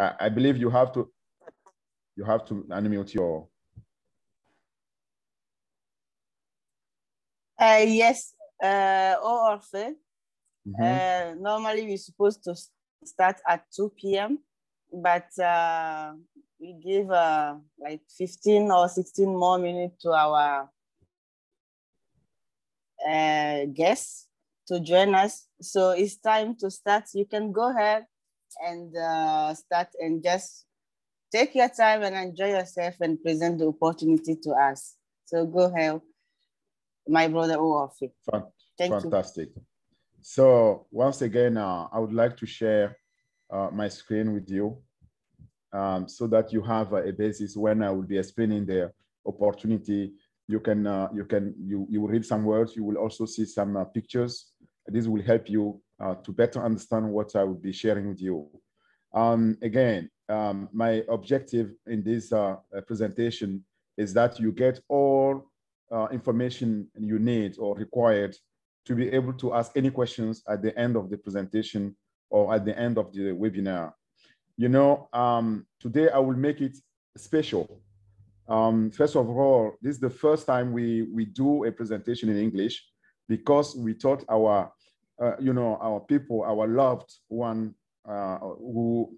I, I believe you have to you have to unmute your. Uh, yes, uh, ORPHEE. Mm -hmm. uh, normally we're supposed to start at 2 p.m., but uh, we give uh, like 15 or 16 more minutes to our uh, guests to join us. So it's time to start. You can go ahead and uh, start and just take your time and enjoy yourself and present the opportunity to us. So go ahead, my brother Owafi. Thank Fantastic. You. So once again, uh, I would like to share uh, my screen with you um, so that you have a basis when I will be explaining the opportunity. You can, uh, you can, you, you will read some words. You will also see some uh, pictures. This will help you uh, to better understand what I will be sharing with you. Um, again, um, my objective in this uh, presentation is that you get all uh, information you need or required to be able to ask any questions at the end of the presentation or at the end of the webinar. You know, um, today I will make it special. Um, first of all, this is the first time we, we do a presentation in English because we thought our, uh, you know, our people, our loved one uh, who,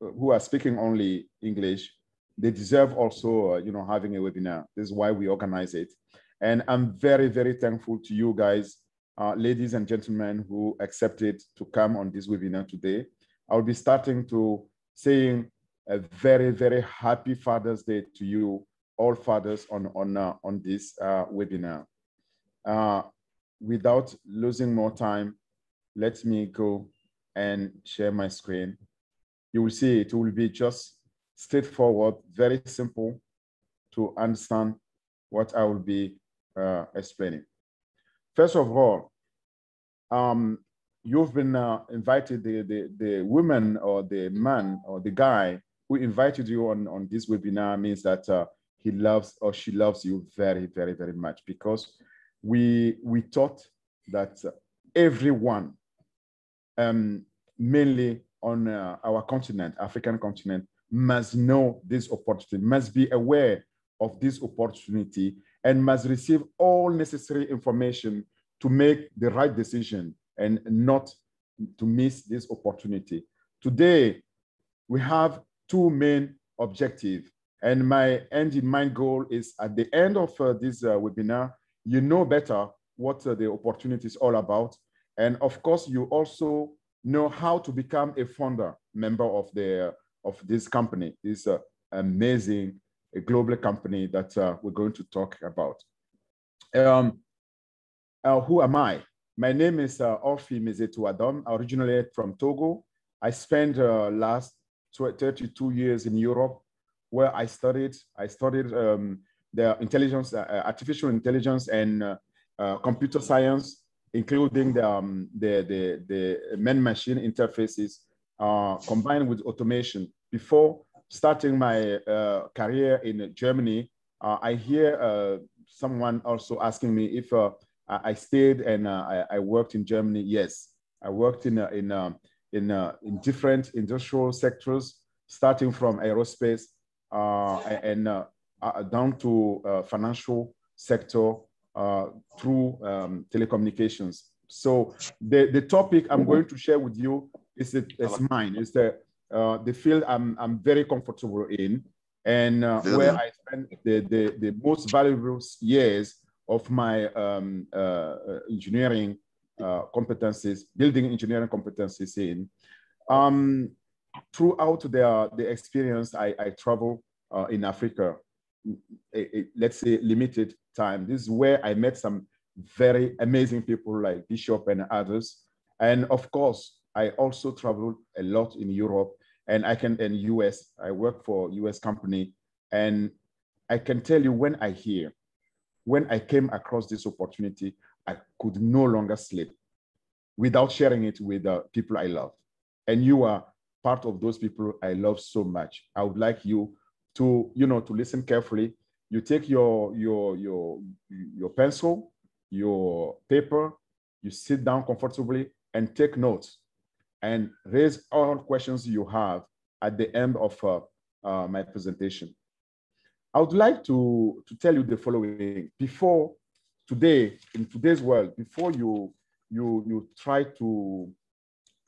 who are speaking only English, they deserve also, uh, you know, having a webinar. This is why we organize it. And I'm very, very thankful to you guys uh, ladies and gentlemen who accepted to come on this webinar today. I'll be starting to saying a very, very happy Father's Day to you, all fathers on, on, uh, on this uh, webinar. Uh, without losing more time, let me go and share my screen. You will see it will be just straightforward, very simple to understand what I will be uh, explaining. First of all, um, you've been uh, invited, the, the, the woman or the man or the guy who invited you on, on this webinar means that uh, he loves or she loves you very, very, very much because we, we thought that everyone, um, mainly on uh, our continent, African continent, must know this opportunity, must be aware of this opportunity and must receive all necessary information to make the right decision and not to miss this opportunity. Today, we have two main objectives. And my end in mind goal is at the end of uh, this uh, webinar, you know better what uh, the opportunity is all about. And of course, you also know how to become a founder member of the of this company, this uh, amazing global company that uh, we're going to talk about. Um, uh, who am I? My name is uh, Orphee Mezetu Adom, originally from Togo. I spent uh, last 32 years in Europe where I studied, I studied um, the intelligence, uh, uh artificial intelligence and uh, uh, computer science, including the, um, the, the, the man-machine interfaces combined with automation. Before starting my uh, career in Germany, uh, I hear uh, someone also asking me if uh, I stayed and uh, I, I, worked in Germany. Yes, I worked in uh, in in in different industrial sectors, starting from aerospace and down to financial sector through um, telecommunications. So the, the topic I'm going to share with you is, it, is mine. It's the uh, the field I'm, I'm very comfortable in and uh, where I spent the, the, the most valuable years of my um, uh, engineering uh, competencies, building engineering competencies in. Um, throughout the, the experience, I, I travel uh, in Africa, a, a, let's say limited time. This is where I met some very amazing people like Bishop and others. And of course, I also traveled a lot in Europe and I can in US. I work for US company, and I can tell you when I hear, when I came across this opportunity, I could no longer sleep without sharing it with the people I love. And you are part of those people I love so much. I would like you to, you know, to listen carefully. You take your your your your pencil, your paper, you sit down comfortably and take notes and raise all questions you have at the end of uh, uh, my presentation. I would like to, to tell you the following. Before today, in today's world, before you, you, you try to,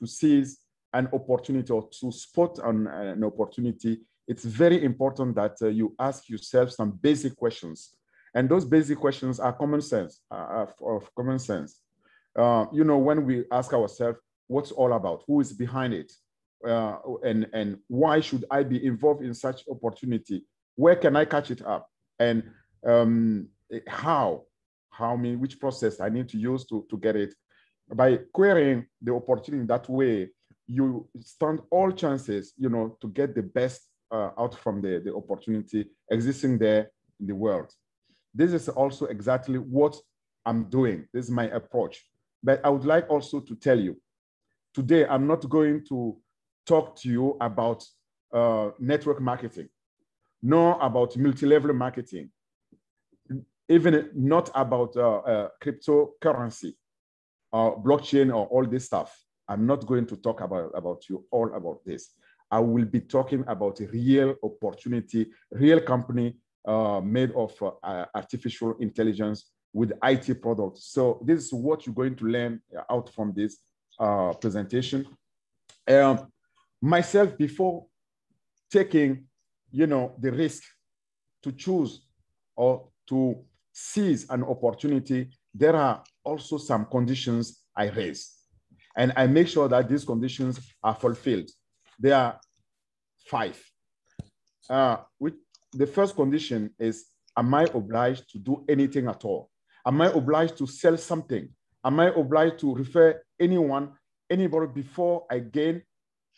to seize an opportunity or to spot an, an opportunity, it's very important that uh, you ask yourself some basic questions. And those basic questions are common sense, uh, of common sense. Uh, you know, when we ask ourselves, what's all about? Who is behind it? Uh, and, and why should I be involved in such opportunity? Where can I catch it up? And um, how? How mean which process I need to use to, to get it? By querying the opportunity that way, you stand all chances, you know, to get the best uh, out from the, the opportunity existing there in the world. This is also exactly what I'm doing. This is my approach. But I would like also to tell you, today I'm not going to talk to you about uh, network marketing, nor about multi-level marketing, even not about uh, uh, cryptocurrency blockchain or all this stuff. I'm not going to talk about, about you all about this. I will be talking about a real opportunity, real company uh, made of uh, artificial intelligence with IT products. So this is what you're going to learn out from this uh, presentation. Um, myself, before taking, you know, the risk to choose or to seize an opportunity, there are also some conditions I raise. And I make sure that these conditions are fulfilled. There are five. Uh, which, the first condition is, am I obliged to do anything at all? Am I obliged to sell something? Am I obliged to refer anyone, anybody before I gain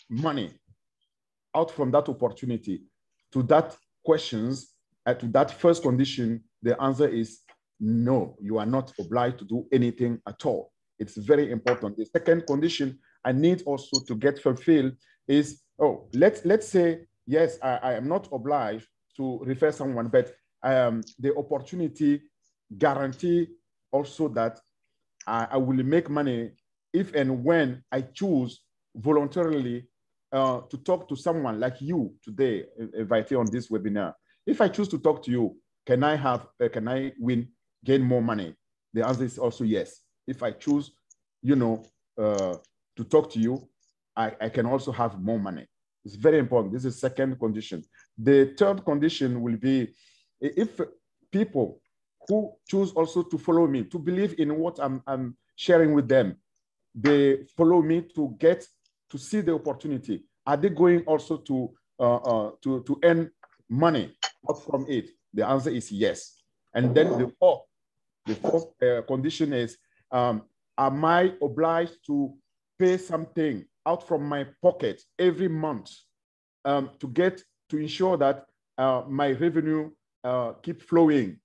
money out from that opportunity? To that questions, uh, to that first condition, the answer is no, you are not obliged to do anything at all. It's very important. The second condition I need also to get fulfilled is, oh, let's, let's say, yes, I, I am not obliged to refer someone, but um, the opportunity guarantee also that I, I, will make money if and when I choose voluntarily uh, to talk to someone like you today, invited on this webinar. If I choose to talk to you, can I have, uh, can I win, gain more money? The answer is also yes. If I choose, you know, uh, to talk to you, I, I can also have more money. It's very important. This is second condition. The third condition will be if people who choose also to follow me, to believe in what I'm, I'm sharing with them. They follow me to get to see the opportunity. Are they going also to uh, uh, to to earn money from it? The answer is yes. And then the fourth, the fourth uh, condition is, um, am I obliged to pay something out from my pocket every month um, to get to ensure that uh, my revenue uh, keep flowing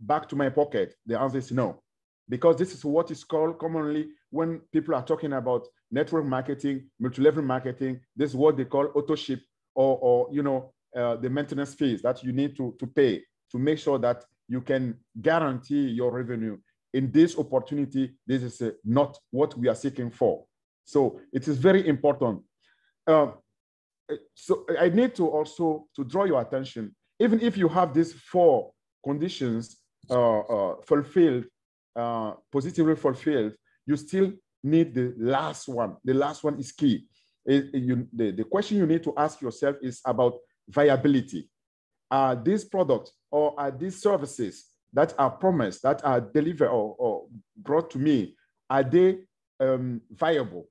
back to my pocket? The answer is no, because this is what is called commonly when people are talking about network marketing, multi-level marketing, this is what they call auto ship or, or you know, uh, the maintenance fees that you need to, to pay to make sure that you can guarantee your revenue. In this opportunity, this is uh, not what we are seeking for. So it is very important. Uh, so I need to also to draw your attention, even if you have these four conditions uh, uh, fulfilled, uh, positively fulfilled, you still need the last one. The last one is key. It, it, you, the, the question you need to ask yourself is about viability. Are these products or are these services that are promised, that are delivered or, or brought to me, are they um, viable?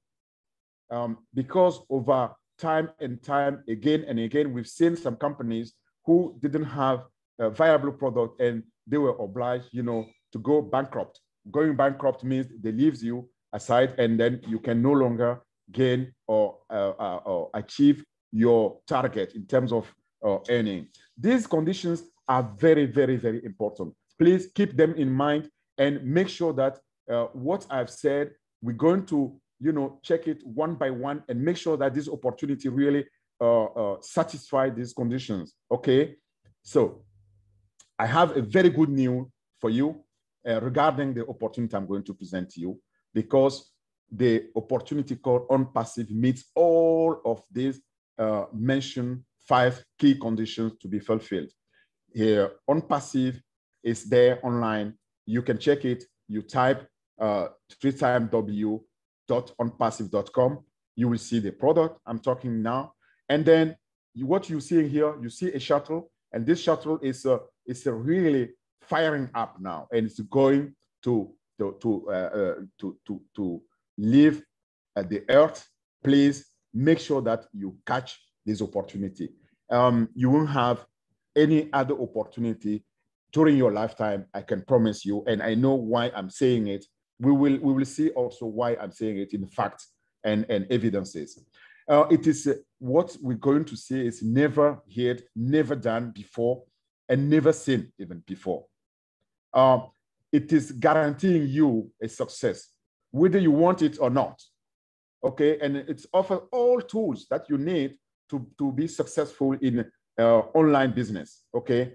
Um, because over time and time again and again, we've seen some companies who didn't have a viable product and they were obliged, you know, to go bankrupt. Going bankrupt means they leaves you aside and then you can no longer gain or, uh, uh, or achieve your target in terms of uh, earning. These conditions are very, very, very important. Please keep them in mind and make sure that uh, what I've said, we're going to, you know, check it one by one and make sure that this opportunity really uh, uh, satisfy these conditions. Okay, so I have a very good news for you uh, regarding the opportunity I'm going to present to you because the opportunity called OnPassive meets all of these uh, mention five key conditions to be fulfilled. Here, OnPassive is there online. You can check it. You type uh, www.onpassive.com. You will see the product I'm talking now. And then you, what you see here, you see a shuttle, and this shuttle is is really firing up now, and it's going to to to uh, uh, to to to leave at the earth. Please make sure that you catch this opportunity. Um, you won't have any other opportunity during your lifetime. I can promise you, and I know why I'm saying it. We will we will see also why I'm saying it in facts and and evidences. Uh, it is uh, what we're going to see is never heard, never done before, and never seen even before. Uh, it is guaranteeing you a success, whether you want it or not. Okay, and it's offer all tools that you need to, to be successful in uh, online business. Okay,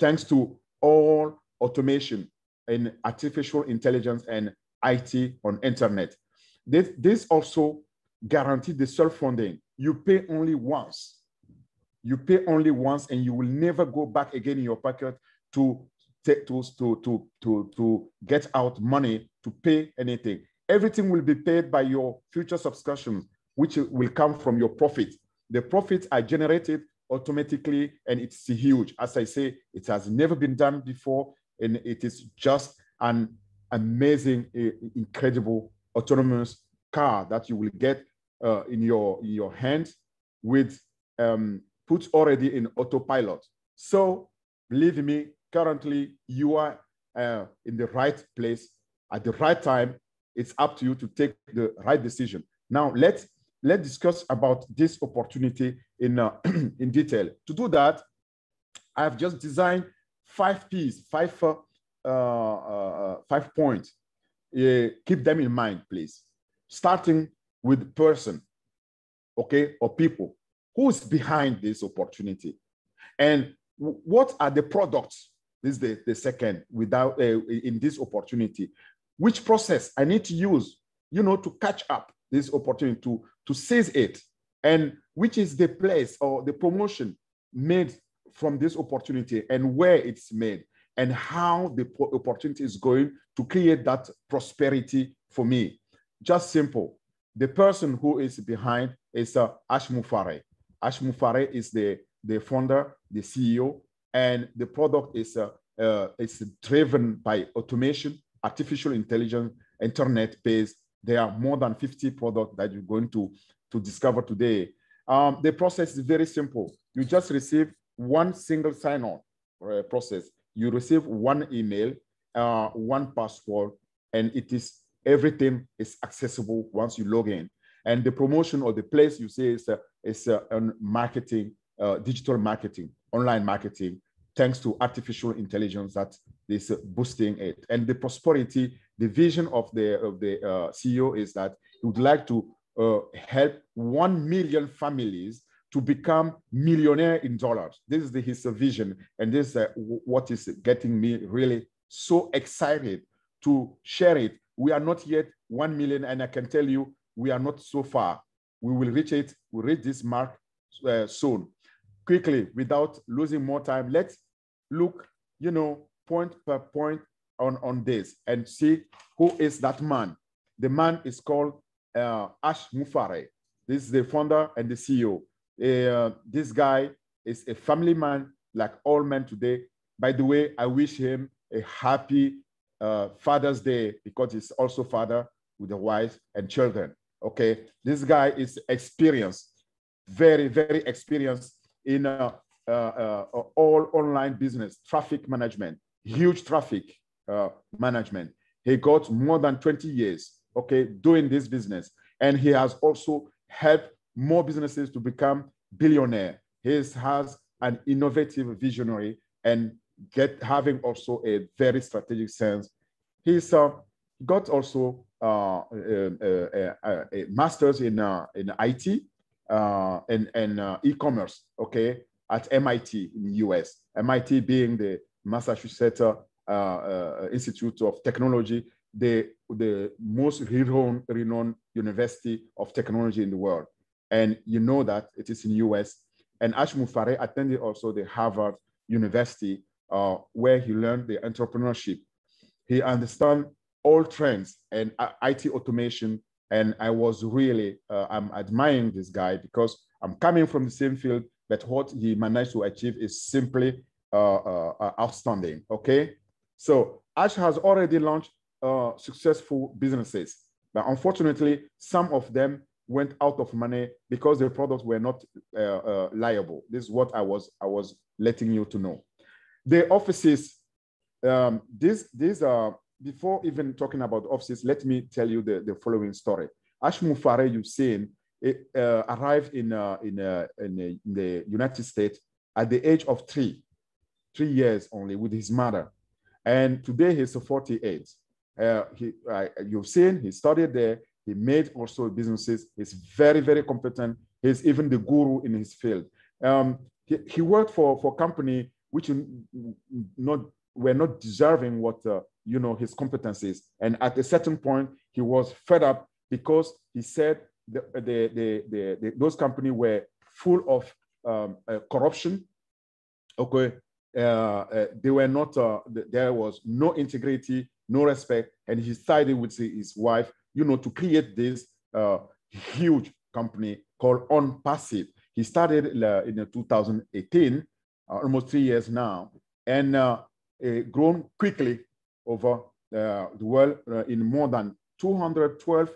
thanks to all automation and artificial intelligence and IT on internet. This, this also guarantee the self-funding. You pay only once. You pay only once and you will never go back again in your pocket to, to, to, to, to, to get out money to pay anything. Everything will be paid by your future subscriptions, which will come from your profit. The profits are generated automatically and it's huge. As I say, it has never been done before and it is just an amazing, incredible autonomous car that you will get uh, in your in your hands with um, put already in autopilot. So believe me, currently you are uh, in the right place at the right time. It's up to you to take the right decision. Now let's let's discuss about this opportunity in uh, in detail. To do that, I have just designed five P's, five uh, uh, five points. Uh, keep them in mind, please. Starting with person, okay, or people. Who's behind this opportunity? And what are the products? This is the, the second without uh, in this opportunity. Which process I need to use, you know, to catch up this opportunity, to, to seize it, and which is the place or the promotion made from this opportunity and where it's made and how the opportunity is going to create that prosperity for me. Just simple the person who is behind is uh, Ash Mufareh. Ash Mufareh is the, the founder, the CEO, and the product is, uh, uh, is driven by automation, artificial intelligence, internet-based. There are more than 50 products that you're going to, to discover today. Um, the process is very simple. You just receive one single sign-on uh, process. You receive one email, uh, one password, and it is everything is accessible once you log in. And the promotion or the place you say is, uh, is uh, marketing, uh, digital marketing, online marketing, thanks to artificial intelligence that is uh, boosting it. And the prosperity, the vision of the, of the uh, CEO is that he would like to uh, help 1 million families to become millionaire in dollars. This is the, his vision. And this is what is getting me really so excited to share it we are not yet 1 million, and I can tell you we are not so far. We will reach it, we'll reach this mark uh, soon. Quickly, without losing more time, let's look, you know, point per point on, on this and see who is that man. The man is called uh, Ash Mufareh. This is the founder and the CEO. Uh, this guy is a family man like all men today. By the way, I wish him a happy uh, Father's Day because he's also father with a wife and children. Okay, this guy is experienced, very, very experienced in uh, uh, uh all online business, traffic management, huge traffic uh, management. He got more than 20 years, okay, doing this business. And he has also helped more businesses to become billionaire. He has an innovative visionary and get having also a very strategic sense. He's uh, got also uh, a, a, a, master's in uh, in IT uh, and and uh, e-commerce. Okay, at MIT in US. MIT being the Massachusetts uh, Institute of Technology, the the most renowned, renowned university of technology in the world. and you know that it is in US. And Ash Mufareh attended also the Harvard University, uh, where he learned the entrepreneurship. He understands all trends and uh, IT automation. And I was really, uh, I'm admiring this guy because I'm coming from the same field, but what he managed to achieve is simply uh, uh, uh outstanding, okay? So Ash has already launched uh, successful businesses, but unfortunately, some of them went out of money because the products were not uh, uh, liable. This is what I was I was letting you to know. The offices, um, this these are before even talking about offices. Let me tell you the, the following story. Ash Mufareh Hussein it, uh, arrived in uh, in, uh, in, in the United States at the age of three, three years only with his mother, and today he's 48. Uh, he, uh, you've seen he studied there. He made also businesses. He's very, very competent. He's even the guru in his field. Um, he, he worked for for company which not were not deserving what uh, you know his competencies. And at a certain point, he was fed up because he said the, the, the, the, the those companies were full of um, uh, corruption. Okay, they were not. Uh, there was no integrity, no respect, and he sided with his wife you know, to create this uh, huge company called OnPassive. He started uh, in 2018, uh, almost three years now, and uh, grown quickly over uh, the world uh, in more than 212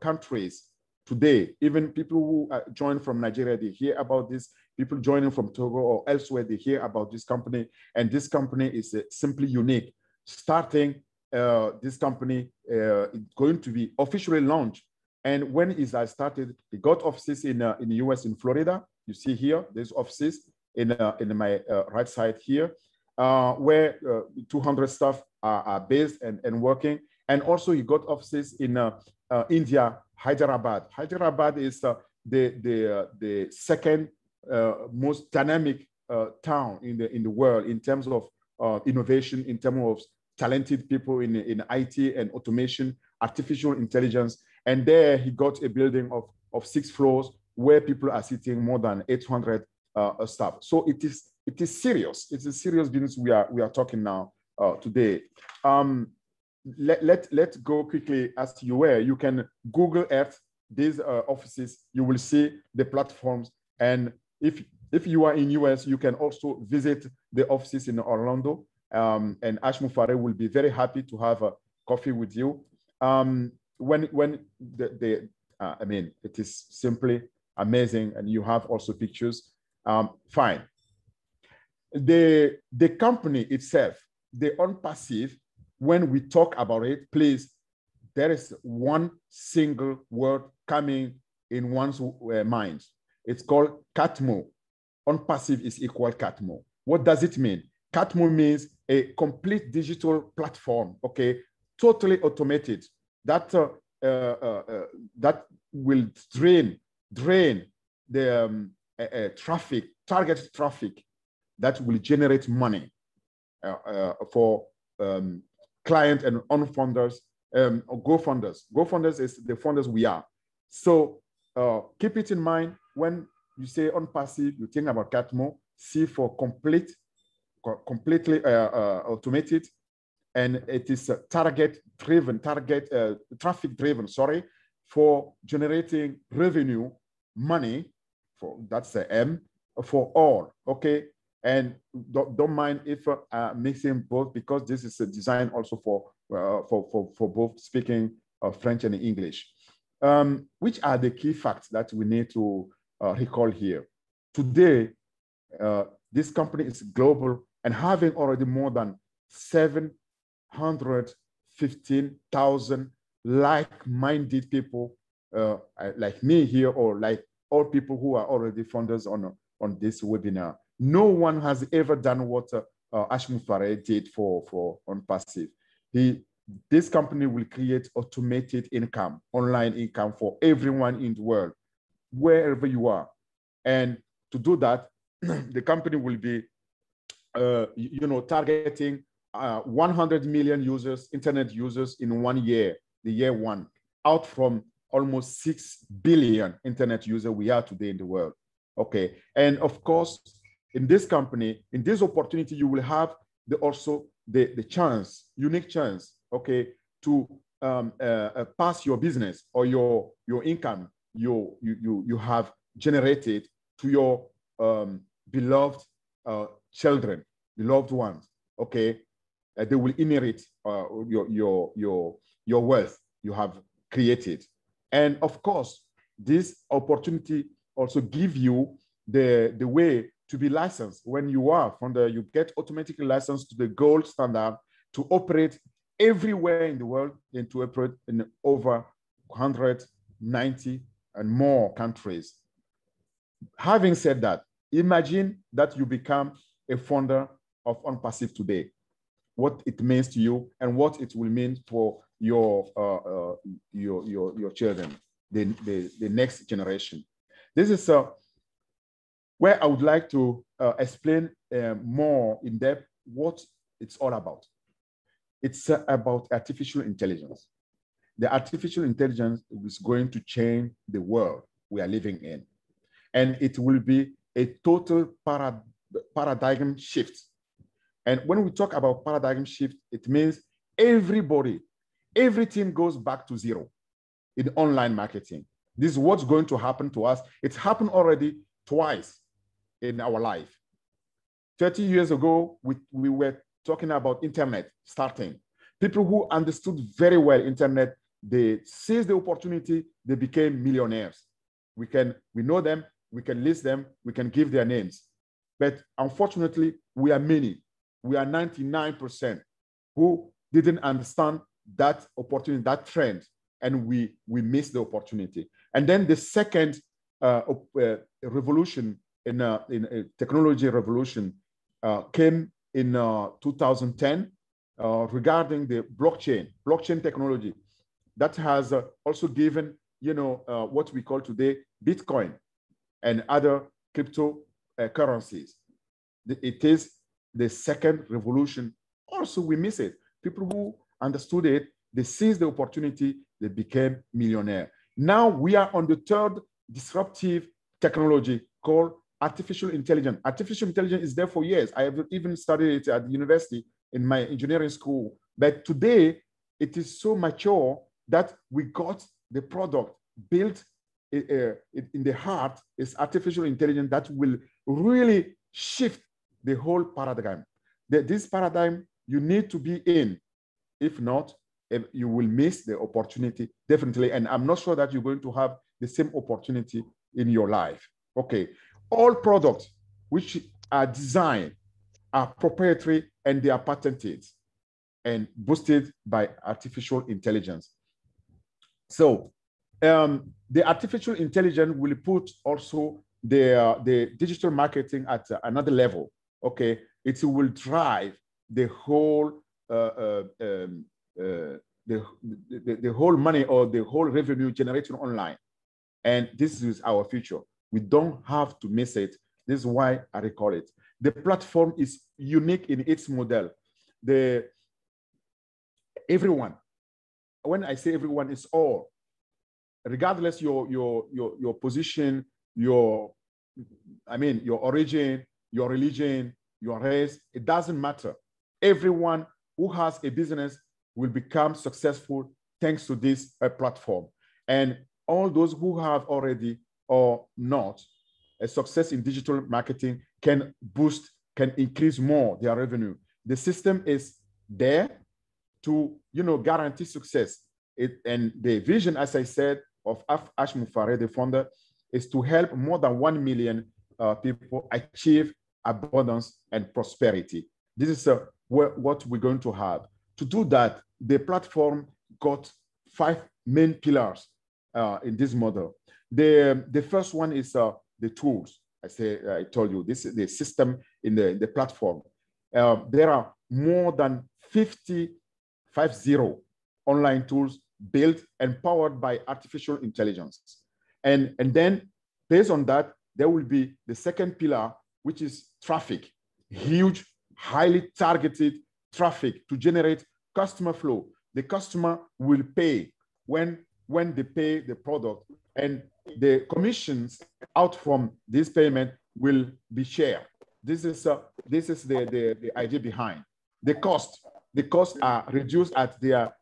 countries today. Even people who join from Nigeria, they hear about this. People joining from Togo or elsewhere, they hear about this company. And this company is simply unique, starting uh, this company uh, is going to be officially launched. And when is I started, it got offices in, uh, in the US in Florida. You see here, there's offices in, uh, in my uh, right side here, uh, where 200 staff are, are, based and, and working. And also he got offices in India, Hyderabad. Hyderabad is the, the, the second most dynamic town in the, in the world in terms of innovation, in terms of talented people in, in IT and automation, artificial intelligence. And there he got a building of, of six floors where people are sitting more than 800 uh, staff. So it is it is serious. It's a serious business we are we are talking now uh, today. Um, let, let, let's go quickly as you were. You can Google Earth these uh, offices. You will see the platforms. And if if you are in US, you can also visit the offices in Orlando um, and Ash Mufareh will be very happy to have a coffee with you. Um, when when the, the uh, I mean, it is simply amazing, and you have also pictures. Um, fine. The the company itself, the OnPassive, when we talk about it, please, there is one single word coming in one's uh, mind. It's called Catmo. OnPassive is equal Catmo. What does it mean? Catmo means a complete digital platform, okay, totally automated, that, uh, uh, uh, uh that will drain, drain the um, traffic, target traffic that will generate money uh, uh, for um, client and on-funders, um, or go-funders. Go-funders is the funders we are. So keep it in mind when you say OnPassive, you think about Catmo, C for complete completely uh, uh, automated and it is target driven, target uh, traffic driven, sorry, for generating revenue, money, for that's the M, for all, okay? And don't, don't mind if uh, mixing both because this is a design also for, uh, for, for, for both speaking uh, French and English. Um, which are the key facts that we need to recall here? Today, this company is global and having already more than 715,000 like-minded people uh, like me here or like all people who are already funders on, on this webinar. No one has ever done what uh, uh, Ash did for, for OnPassive. He, this company will create automated income, online income for everyone in the world, wherever you are. And to do that, the company will be uh, you know, targeting uh, 100 million users, internet users in one year, the year one, out from almost 6 billion internet user we are today in the world. Okay. And of course, in this company, in this opportunity, you will have the also the, the chance, unique chance, okay, to um, uh, uh, pass your business or your your income you you you, you have generated to your um, beloved uh, children, beloved ones. Okay, uh, they will inherit uh, your your your your wealth you have created, and of course, this opportunity also give you the the way to be licensed when you are from the you get automatically licensed to the gold standard to operate everywhere in the world and to operate in over 190 and more countries. Having said that, imagine that you become a founder of OnPassive today, what it means to you and what it will mean for your, uh, uh, your, your, your children, the, the, the next generation. This is uh, where I would like to uh, explain uh, more in depth what it's all about. It's uh, about artificial intelligence. The artificial intelligence is going to change the world we are living in. And it will be a total parad paradigm shift. And when we talk about paradigm shift, it means everybody, everything goes back to zero in online marketing. This is what's going to happen to us. It's happened already twice in our life. 30 years ago, we, we were talking about internet starting. People who understood very well internet, they seized the opportunity, they became millionaires. We can, we know them, we can list them, we can give their names. But unfortunately, we are many. We are 99% who didn't understand that opportunity, that trend, and we, we missed the opportunity. And then the second uh, uh, revolution in, uh, in a technology revolution uh, came in uh, 2010 uh, regarding the blockchain, blockchain technology that has uh, also given, you know, uh, what we call today Bitcoin and other cryptocurrencies. It is the second revolution. Also, we miss it. People who understood it, they seized the opportunity, they became millionaire. Now we are on the third disruptive technology called artificial intelligence. Artificial intelligence is there for years. I have even studied it at the university in my engineering school. But today, it is so mature that we got the product built uh, in the heart is artificial intelligence that will really shift the whole paradigm. This paradigm you need to be in. If not, eh, you will miss the opportunity definitely. And I'm not sure that you're going to have the same opportunity in your life. Okay, all products which are designed are proprietary and they are patented and boosted by artificial intelligence. So um, the artificial intelligence will put also the, uh, the digital marketing at another level. Okay, it will drive the whole uh, uh, um, uh, the, the, the whole money or the whole revenue generated online. And this is our future. We don't have to miss it. This is why I recall it. The platform is unique in its model. The everyone, when I say everyone, it's all, regardless your your your your position, your I mean your origin, your religion, your race, it doesn't matter. Everyone who has a business will become successful thanks to this uh, platform. And all those who have already or not, a success in digital marketing can boost, can increase more their revenue. The system is there to, you know, guarantee success. It, and the vision, as I said, of Ash Mufareh, the founder, is to help more than 1 million uh, people achieve abundance and prosperity. This is uh, what we're going to have. To do that, the platform got five main pillars uh, in this model. The, the first one is uh, the tools. I say, I told you, this is the system in the, the platform. Uh, there are more than 50, 50 online tools built and powered by artificial intelligence. And, and then based on that, there will be the second pillar, which is traffic, huge, highly targeted traffic to generate customer flow. The customer will pay when when they pay the product and the commissions out from this payment will be shared. This is, uh, this is the, the, the idea behind. The cost, the costs are reduced at their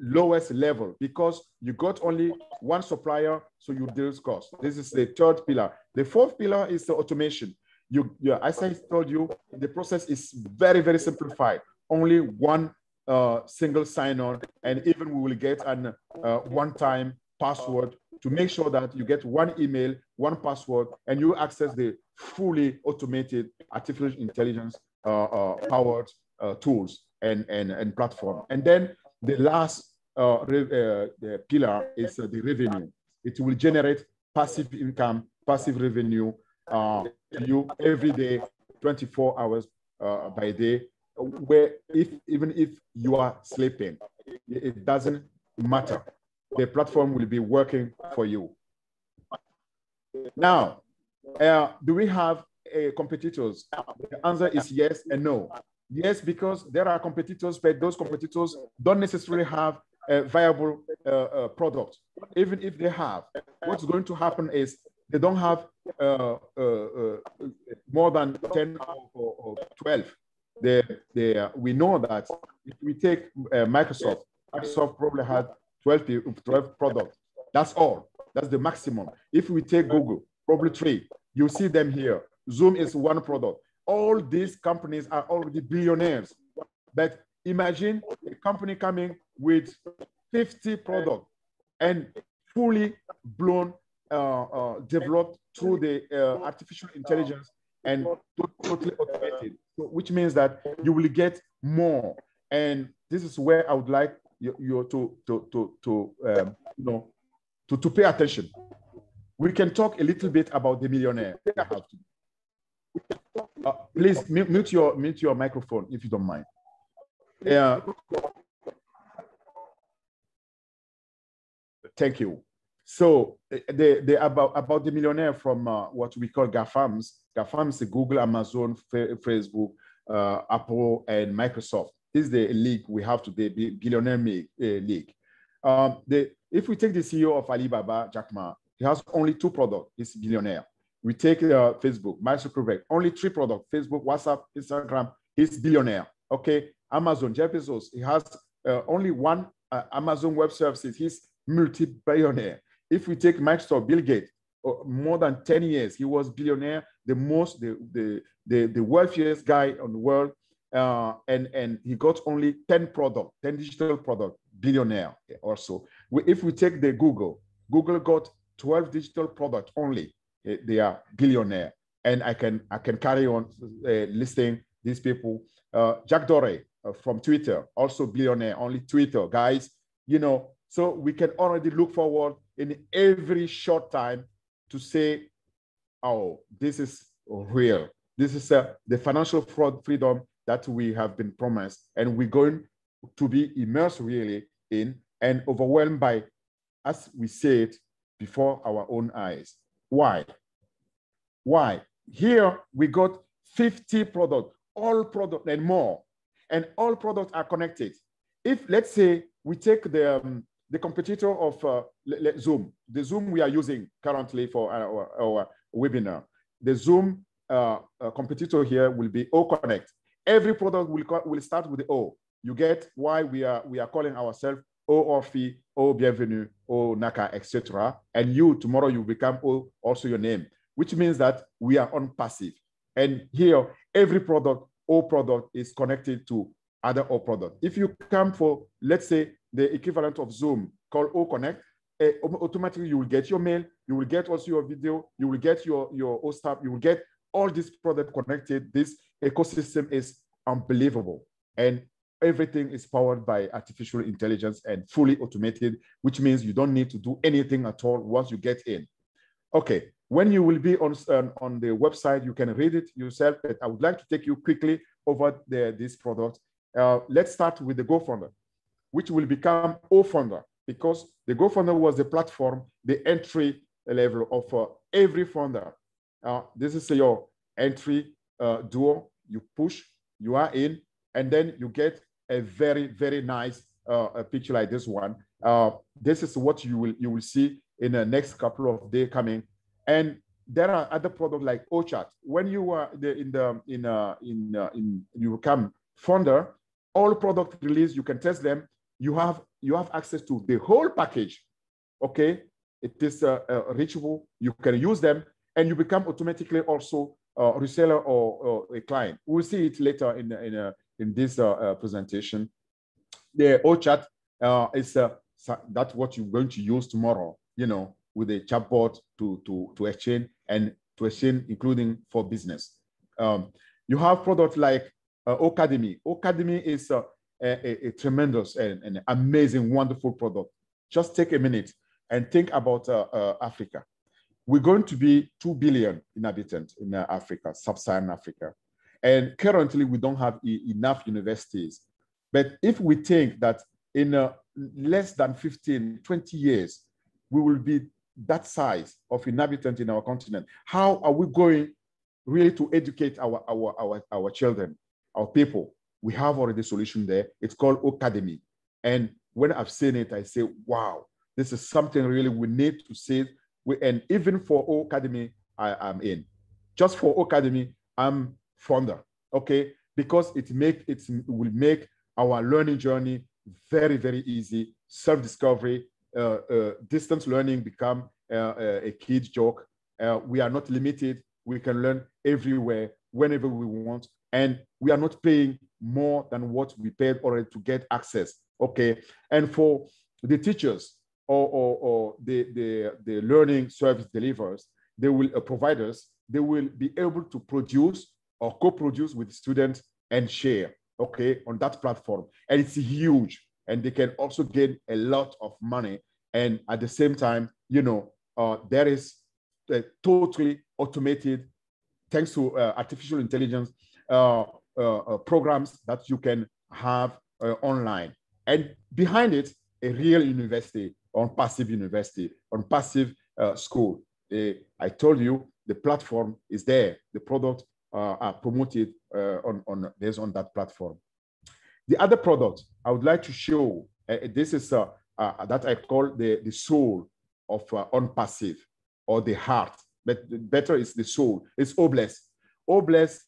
lowest level because you got only one supplier, so you reduce cost. This is the third pillar. The fourth pillar is the automation. You, as I told you, the process is very, very simplified. Only one uh, single sign-on, and even we will get an uh, one-time password to make sure that you get one email, one password, and you access the fully automated artificial intelligence uh, uh powered tools and, and, and platform. And then the last uh, the pillar is the revenue. It will generate passive income, passive revenue to you every day, 24 hours by day, where if even if you are sleeping, it doesn't matter. The platform will be working for you. Now, uh, do we have uh, competitors? The answer is yes and no. Yes, because there are competitors, but those competitors don't necessarily have a viable uh, uh, product. Even if they have, what's going to happen is they don't have uh, uh, uh more than 10 or, or 12 they, they, uh, we know that if we take Microsoft, Microsoft probably had 12, 12 products. That's all. That's the maximum. If we take Google, probably three. You see them here. Zoom is one product. All these companies are already billionaires. But imagine a company coming with 50 products and fully blown, uh, uh, developed through the uh, artificial intelligence and totally automated. So, which means that you will get more. And this is where I would like you, you to to to to um, you know to, to pay attention. We can talk a little bit about the millionaire. Uh, please mute your mute your microphone if you don't mind. Yeah. Thank you. So the, the about about the millionaire from uh, what we call GAFAMs. GAFAMs, Google, Amazon, Facebook, uh, Apple, and Microsoft. This is the league we have today, billionaire uh, league. Um, the, if we take the CEO of Alibaba, Jack Ma, he has only two products. He's billionaire. We take uh, Facebook, Zuckerberg, only three products: Facebook, WhatsApp, Instagram. He's billionaire. Okay. Amazon, Jeff Bezos, he has uh, only one uh, Amazon Web Services. He's multi-billionaire. If we take Microsoft, Bill Gates, uh, more than 10 years, he was billionaire, the most, the, the, the, the wealthiest guy on the world. Uh, and, and he got only 10 product, 10 digital product, billionaire also. If we take the Google, Google got 12 digital product only. Eh, they are billionaire. And I can, I can carry on uh, listing these people. Uh, Jack Dorsey uh, from Twitter, also billionaire, only Twitter, guys. You know, so we can already look forward in every short time to say, oh, this is real. This is uh, the financial fraud freedom that we have been promised, and we're going to be immersed really in and overwhelmed by, as we said, before our own eyes. Why? Why? Here we got 50 products, all products and more, and all products are connected. If let's say we take the um, the competitor of uh, Zoom, the Zoom we are using currently for our, our webinar, the Zoom uh, uh, competitor here will be O Connect. Every product will, will start with the O. You get why we are, we are calling ourselves O Orphee, O Bienvenue, O Naka, etc. And you, tomorrow you become O, also your name, which means that we are OnPassive. And here, every product, O product is connected to other O product. If you come for, let's say, the equivalent of Zoom called O Connect, uh, automatically you will get your mail, you will get also your video, you will get your, your OSTAP, you will get all these products connected. This ecosystem is unbelievable. And everything is powered by artificial intelligence and fully automated, which means you don't need to do anything at all once you get in. Okay, when you will be on, um, on the website, you can read it yourself, but I would like to take you quickly over the, this product. Uh, let's start with the GoFounder which will become OFounder because the GoFounder was the platform, the entry level of uh, every founder. Uh, this is your entry uh, door. You push, you are in, and then you get a very, very nice uh, picture like this one. Uh, this is what you will you will see in the next couple of days coming. And there are other products like OChat. When you are the, in the in uh, in uh, in you become founder, all product release you can test them. You have you have access to the whole package. Okay, it is uh, uh, reachable. You can use them, and you become automatically also a reseller or, or, a client. We'll see it later in in uh, in this uh, uh, presentation. The OChat uh, is that's what you're going to use tomorrow. You know, with a chatbot to to to exchange and to exchange, including for business. Um, you have products like uh, Ocademy. Ocademy is a, a, a tremendous and, amazing, wonderful product. Just take a minute and think about uh, uh, Africa. We're going to be 2 billion inhabitants in Africa, sub-Saharan Africa. And currently we don't have e enough universities. But if we think that in uh, less than 15, 20 years, we will be that size of inhabitant in our continent, how are we going really to educate our, our, our, our children, our people? We have already solution there. It's called Ocademy. And when I've seen it, I say, wow, this is something really we need to see. We, And even for Ocademy, I am in. Just for Ocademy, I'm founder, okay? Because it make it will make our learning journey very, very easy, self-discovery, uh, uh, distance learning become uh, a kid joke. we are not limited. We can learn everywhere, whenever we want. And we are not paying more than what we paid already to get access. Okay. And for the teachers or, or, or the, the, the learning service deliverers, they will uh, providers, they will be able to produce or co-produce with students and share, okay, on that platform. And it's huge and they can also gain a lot of money. And at the same time, you know, uh, there is a totally automated, thanks to uh, artificial intelligence, uh, uh, uh programs that you can have online. And behind it, a real university, OnPassive university, OnPassive school. I told you the platform is there. The product are promoted on, on based on that platform. The other product I would like to show, uh, this is uh, uh, that I call the, the soul of uh, OnPassive or the heart, but better is the soul. It's Obless. Obless,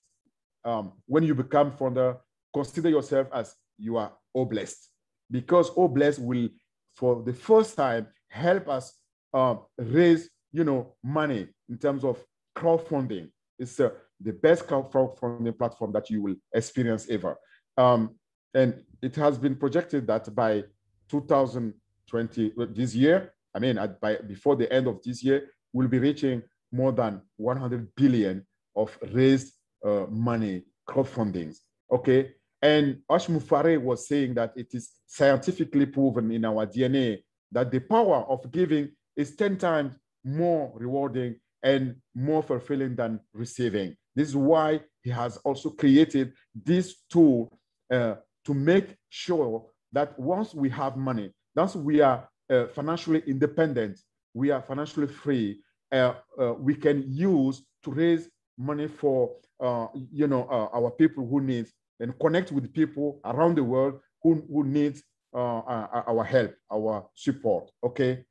um, when you become founder, consider yourself as you are Oblessed because Obless will, for the first time, help us uh, raise, you know, money in terms of crowdfunding. It's uh, the best crowdfunding platform that you will experience ever. Um, and it has been projected that by 2020, this year, I mean, at, by before the end of this year, we'll be reaching more than 100 billion of raised uh, money crowdfundings. Okay, and Ash Mufareh was saying that it is scientifically proven in our DNA that the power of giving is 10 times more rewarding and more fulfilling than receiving. This is why he has also created this tool uh, to make sure that once we have money, once we are uh, financially independent, we are financially free, uh, uh, we can use to raise money for uh, you know uh, our people who need and connect with people around the world who, who need our help, our support. Okay.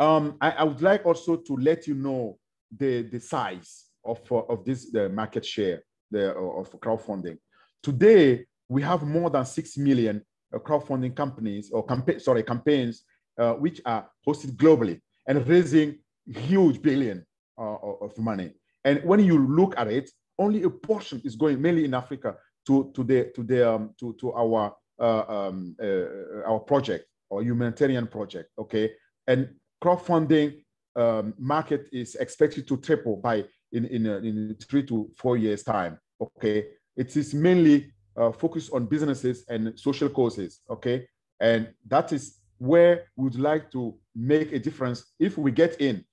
Um, I, I, would like also to let you know the, the size of, of this the market share the, of crowdfunding. Today, we have more than 6 million uh, crowdfunding companies or campaign, sorry, campaigns uh, which are hosted globally and raising huge billion uh, of money. And when you look at it, only a portion is going mainly in Africa to, to the to the um, to, to our uh, um, uh, our project or humanitarian project. Okay, and crowdfunding um, market is expected to triple by in in, uh, in three to four years time. Okay, it is mainly uh, focused on businesses and social causes, okay? And that is where we would like to make a difference if we get in.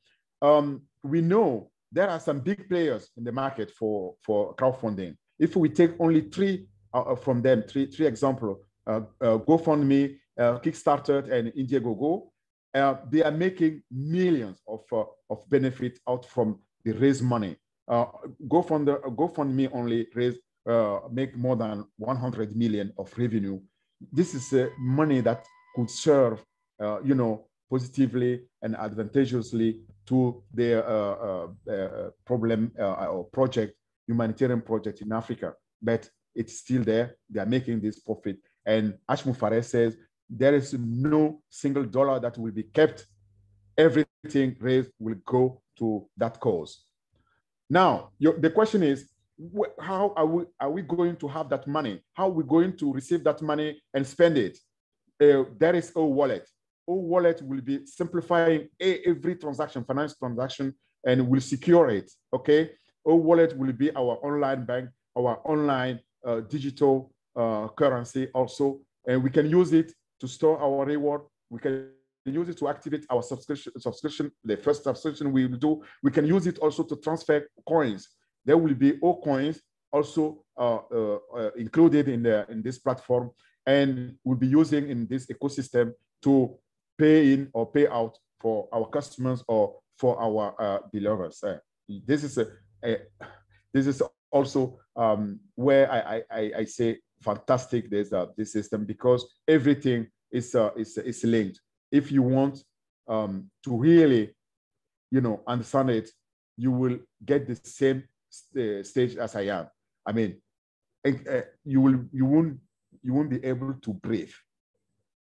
Um, we know there are some big players in the market for, for crowdfunding. If we take only three uh, uh from them, three, three examples, uh, uh, GoFundMe, uh, Kickstarter, and Indiegogo, uh, they are making millions of, of benefit out from the raised money. Uh, GoFund, GoFundMe only raised uh, make more than 100 million of revenue. This is uh, money that could serve, uh, you know, positively and advantageously to their uh, uh, uh problem or project, humanitarian project in Africa. But it's still there. They are making this profit. And Ash Mufareh says there is no single dollar that will be kept. Everything raised will go to that cause. Now, your, the question is, how are we, are we going to have that money? How are we going to receive that money and spend it? Uh, there is a wallet. O wallet will be simplifying every transaction, finance transaction, and will secure it. Okay. O wallet will be our online bank, our online uh, digital uh, currency also, and we can use it to store our reward. We can use it to activate our subscription, subscription, the first subscription we will do. We can use it also to transfer coins. There will be O coins also uh, uh, uh, included in, the, in this platform and we'll be using in this ecosystem to pay in or pay out for our customers or for our uh, believers. Uh, this is a, a, this is also um, where I, I, I say fantastic there's a, this system because everything is, uh, is, is linked if you want um, to really, you know, understand it, you will get the same st uh, stage as I am. I mean, uh, you will you won't you won't be able to breathe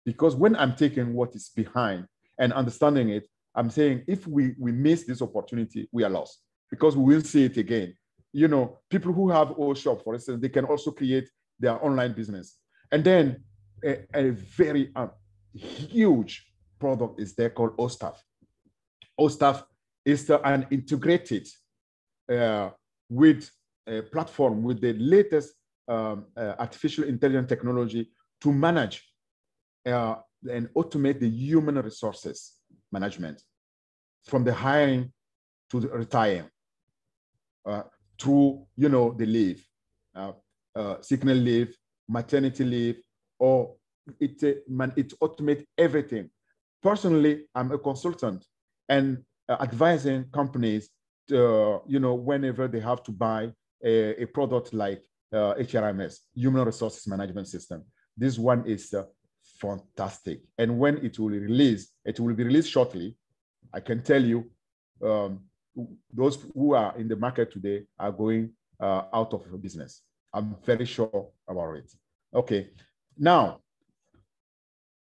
because when I'm taking what is behind and understanding it, I'm saying if we we miss this opportunity, we are lost because we will see it again. You know, people who have old shop, for instance, they can also create their online business, and then a, a very um, huge product is there called OStaff. OStaff is an integrated uh, with a platform with the latest um, uh, artificial intelligence technology to manage uh, and automate the human resources management from the hiring to the retiring uh, through, you know, the leave, uh, uh, sickness leave, maternity leave, or it, man, it automate everything personally, I'm a consultant and uh, advising companies, to, you know, whenever they have to buy a, a product like uh, HRMS, Human Resources Management System. This one is uh, fantastic. And when it will release, it will be released shortly. I can tell you, um, those who are in the market today are going uh, out of business. I'm very sure about it. Okay, now,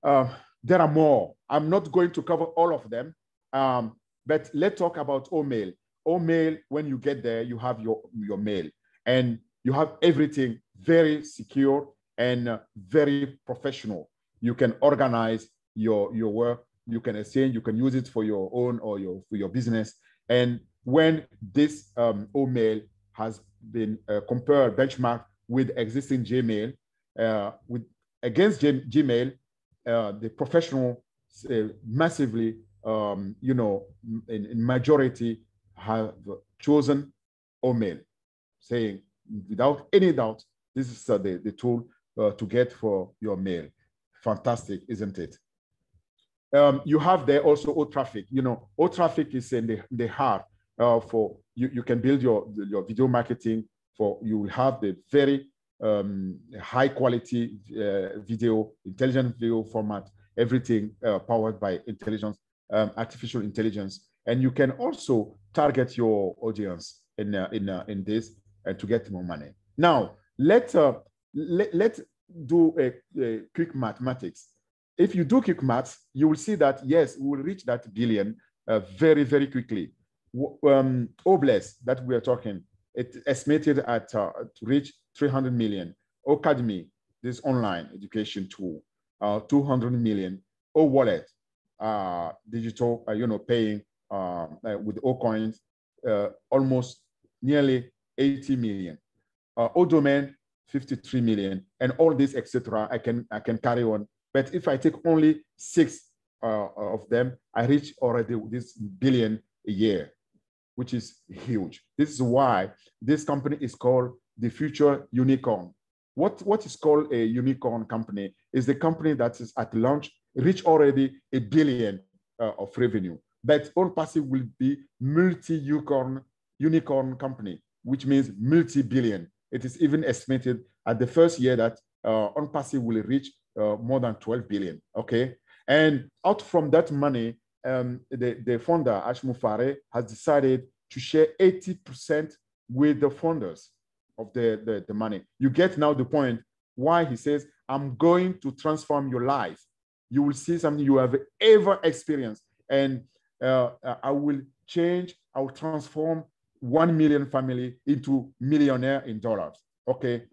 uh, there are more. I'm not going to cover all of them, um, but let's talk about OMail. OMail, when you get there, you have your, your mail and you have everything very secure and uh, very professional. You can organize your, your work, you can exchange, you can use it for your own or your, for your business. And when this um, OMail has been uh, compared, benchmarked with existing Gmail, uh, with against G Gmail, uh, the professional massively, um, you know, in, in, majority have chosen OMail, saying without any doubt, this is uh, the, the tool uh, to get for your mail. Fantastic, isn't it? Um, you have there also O traffic. You know, O traffic is in the, the heart uh, for you, you can build your, your video marketing for you will have the very um, high quality uh, video, intelligent video format, everything uh, powered by intelligence, um, artificial intelligence. And you can also target your audience in, uh, in, uh, in this and to get more money. Now, let, uh, let, let's do a, a quick mathematics. If you do quick maths, you will see that, yes, we will reach that billion uh, very, very quickly. Um, Obless that we are talking, it estimated at to reach 300 million. Ocademy, this online education tool, uh, 200 million. O wallet, uh, digital, uh, you know, paying uh, uh with O coins, uh, almost nearly 80 million. Uh, o domain, 53 million, and all this, etc. I can I can carry on. But if I take only six uh, of them, I reach already this billion a year, which is huge. This is why this company is called the future unicorn. What, what is called a unicorn company is the company that is at launch reach already a billion uh, of revenue. But OnPassive will be multi-unicorn unicorn company, which means multi-billion. It is even estimated at the first year that uh, will reach uh, more than 12 billion, okay? And out from that money, um, the, the founder, Ash Mufareh, has decided to share 80% with the funders of the, the, the money. You get now the point why he says, I'm going to transform your life. You will see something you have ever experienced. And uh, I will change, I will transform 1 million family into millionaire in dollars. Okay.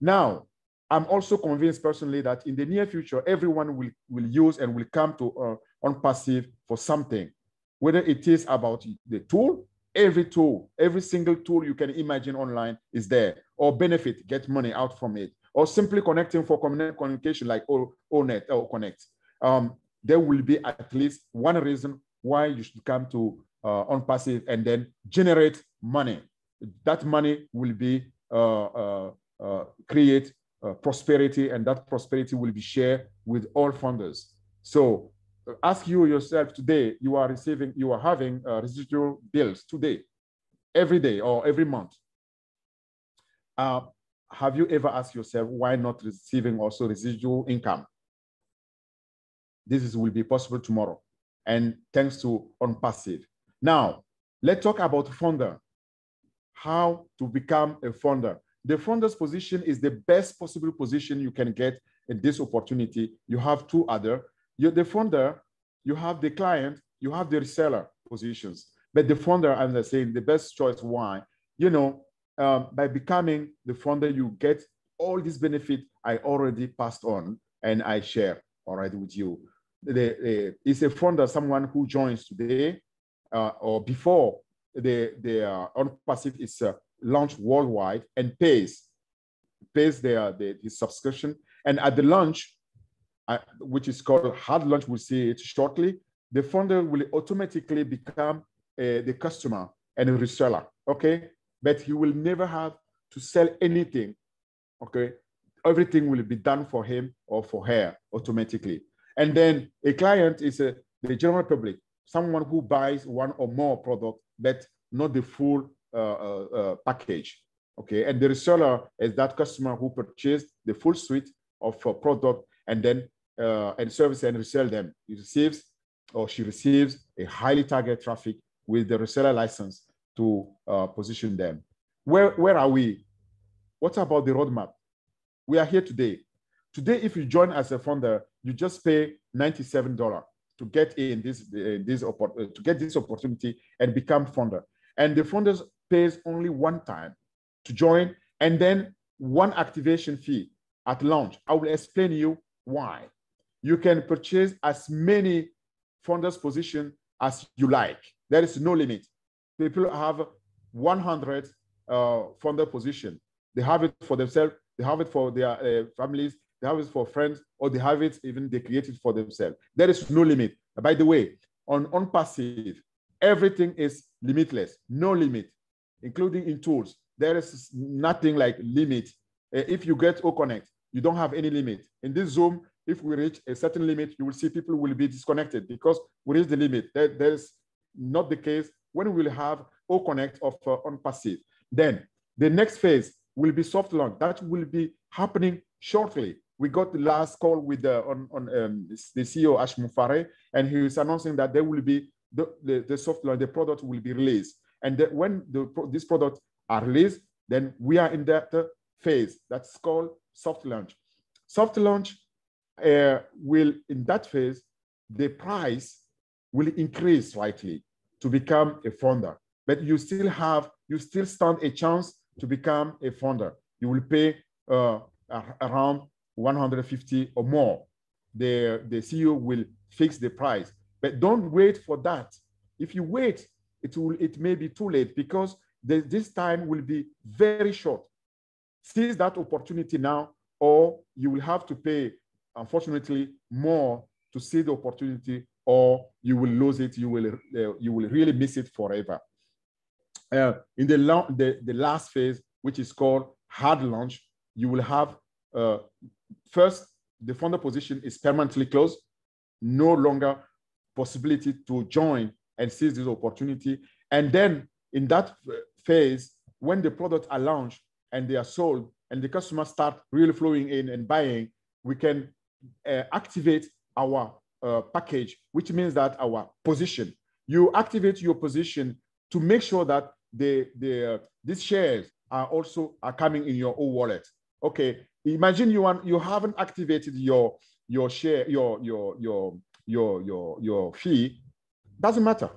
Now, I'm also convinced personally that in the near future, everyone will, will use and will come to uh, OnPassive for something, whether it is about the tool, every tool, every single tool you can imagine online is there, or benefit, get money out from it, or simply connecting for communication like ONet or Connect. Um, there will be at least one reason why you should come to uh, OnPassive and then generate money. That money will be uh, uh, uh create uh, prosperity, and that prosperity will be shared with all funders. So ask you yourself today, you are receiving, you are having uh, residual bills today, every day or every month. Uh, have you ever asked yourself why not receiving also residual income? This is, will be possible tomorrow. And thanks to OnPassive. Now, let's talk about funder. How to become a funder the founder's position is the best possible position you can get in this opportunity. You have two other. You're the founder, you have the client, you have the reseller positions. But the founder, as I saying, the best choice. Why? You know, um, by becoming the founder, you get all these benefits I already passed on and I share already with you. The, the, is a founder someone who joins today uh, or before the, the uh, OnPassive is uh, launch worldwide and pays pays their, the, his subscription. And at the launch, which is called hard launch, we'll see it shortly, the funder will automatically become uh, the customer and a reseller, okay? But he will never have to sell anything, okay? Everything will be done for him or for her automatically. And then a client is a, the general public, someone who buys one or more product, but not the full uh, uh, uh, package. Okay, and the reseller is that customer who purchased the full suite of product and then and service and resell them. He receives or she receives a highly targeted traffic with the reseller license to position them. Where, where are we? What about the roadmap? We are here today. Today, if you join as a founder, you just pay $97 to get in this, uh, this to get this opportunity and become founder. And the founders pays only one time to join and then one activation fee at launch. I will explain you why. You can purchase as many founders position as you like. There is no limit. People have 100 uh, founder position. They have it for themselves. They have it for their uh, families. They have it for friends, or they have it even they create it for themselves. There is no limit. By the way, on OnPassive, everything is limitless, no limit including in tools. There is nothing like limit. Uh, if you get O Connect, you don't have any limit. In this Zoom, if we reach a certain limit, you will see people will be disconnected because we reach the limit. That, that is not the case when we will have O Connect of uh, OnPassive. Then the next phase will be soft launch. That will be happening shortly. We got the last call with the, on, on um, the CEO Ash Mufareh, and he is announcing that there will be the, the, the soft launch, the product will be released. And when the, these products are released, then we are in that phase that's called soft launch. Soft launch uh, will, in that phase, the price will increase slightly to become a founder. But you still have, you still stand a chance to become a founder. You will pay uh, around 150 or more. The, the CEO will fix the price. But don't wait for that. If you wait it will it may be too late because the, this time will be very short. Seize that opportunity now, or you will have to pay, unfortunately, more to see the opportunity, or you will lose it. You will uh, you will really miss it forever. Uh, in the, the the last phase, which is called hard launch, you will have uh, first the founder position is permanently closed, no longer possibility to join and seize this opportunity. And then in that phase, when the products are launched and they are sold and the customers start really flowing in and buying, we can uh, activate our uh, package, which means that our position, you activate your position to make sure that the, the, uh, these shares are also are coming in your own wallet. Okay, imagine you want you haven't activated your your share your your your your your your fee. Doesn't matter.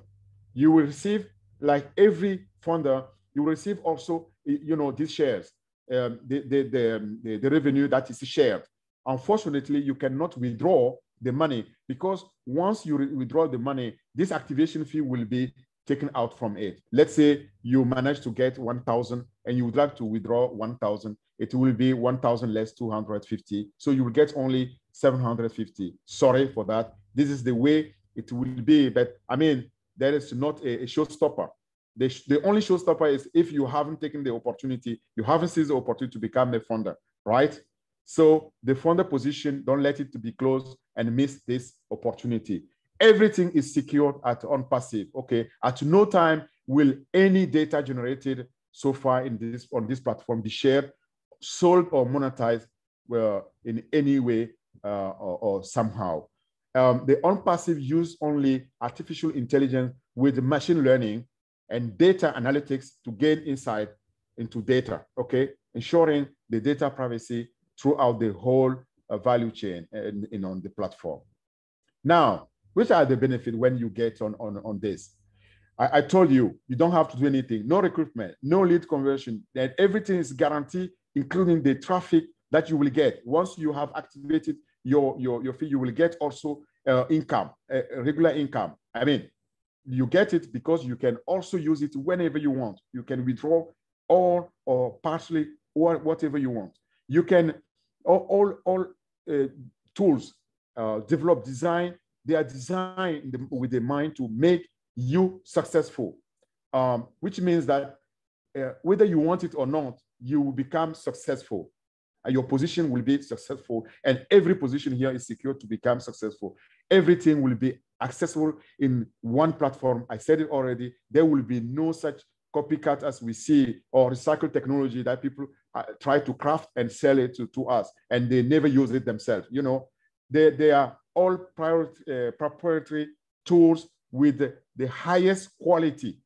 You will receive like every funder. You will receive also you know these shares, um, the, the, the, the the revenue that is shared. Unfortunately, you cannot withdraw the money because once you withdraw the money, this activation fee will be taken out from it. Let's say you manage to get 1,000 and you would like to withdraw 1,000, it will be 1,000 less 250. So you will get only 750. Sorry for that. This is the way it will be. But I mean, there is not a, a showstopper. The, the only showstopper is if you haven't taken the opportunity, you haven't seized the opportunity to become a funder, right? So the funder position, don't let it to be closed and miss this opportunity. Everything is secured at OnPassive. Okay, at no time will any data generated so far in this on this platform be shared, sold, or monetized well, in any way uh, or, or, somehow. Um, the OnPassive use only artificial intelligence with machine learning and data analytics to gain insight into data, okay? Ensuring the data privacy throughout the whole uh, value chain and, and on the platform. Now, which are the benefits when you get on, on, on this? I, I, told you, you don't have to do anything, no recruitment, no lead conversion, that everything is guaranteed, including the traffic that you will get. Once you have activated your, your, your fee, you will get also uh, income, uh, regular income. I mean, you get it because you can also use it whenever you want. You can withdraw all or partially or whatever you want. You can all all, all uh, tools uh, develop design. They are designed with the mind to make you successful, um, which means that uh, whether you want it or not, you will become successful. And your position will be successful, and every position here is secure to become successful. Everything will be accessible in one platform. I said it already. There will be no such copycat as we see or recycled technology that people try to craft and sell it to, to us and they never use it themselves. You know, they, they are all uh, proprietary tools with the, the, highest quality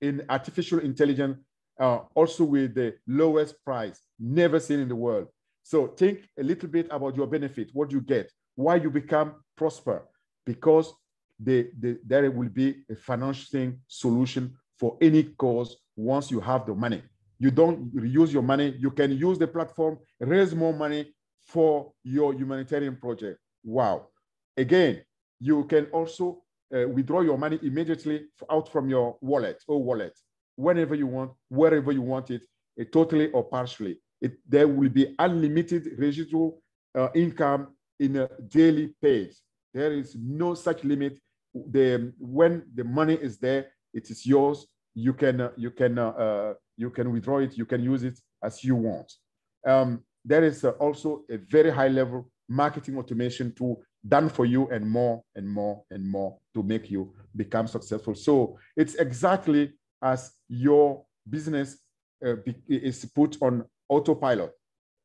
in artificial intelligence, uh, also with the lowest price, never seen in the world. So think a little bit about your benefit, what you get, why you become prosper, because the, the, there will be a financing solution for any cause once you have the money. You don't use your money, you can use the platform, raise more money for your humanitarian project. Wow. Again, you can also uh, withdraw your money immediately out from your wallet or wallet whenever you want, wherever you want it, uh, totally or partially. It, there will be unlimited residual uh, income in a daily pay. There is no such limit. The, when the money is there, it is yours. You can uh, you can uh, uh, you can withdraw it. You can use it as you want. Um, there is uh, also a very high level marketing automation tool done for you and more and more and more to make you become successful. So it's exactly as your business uh, is put on autopilot.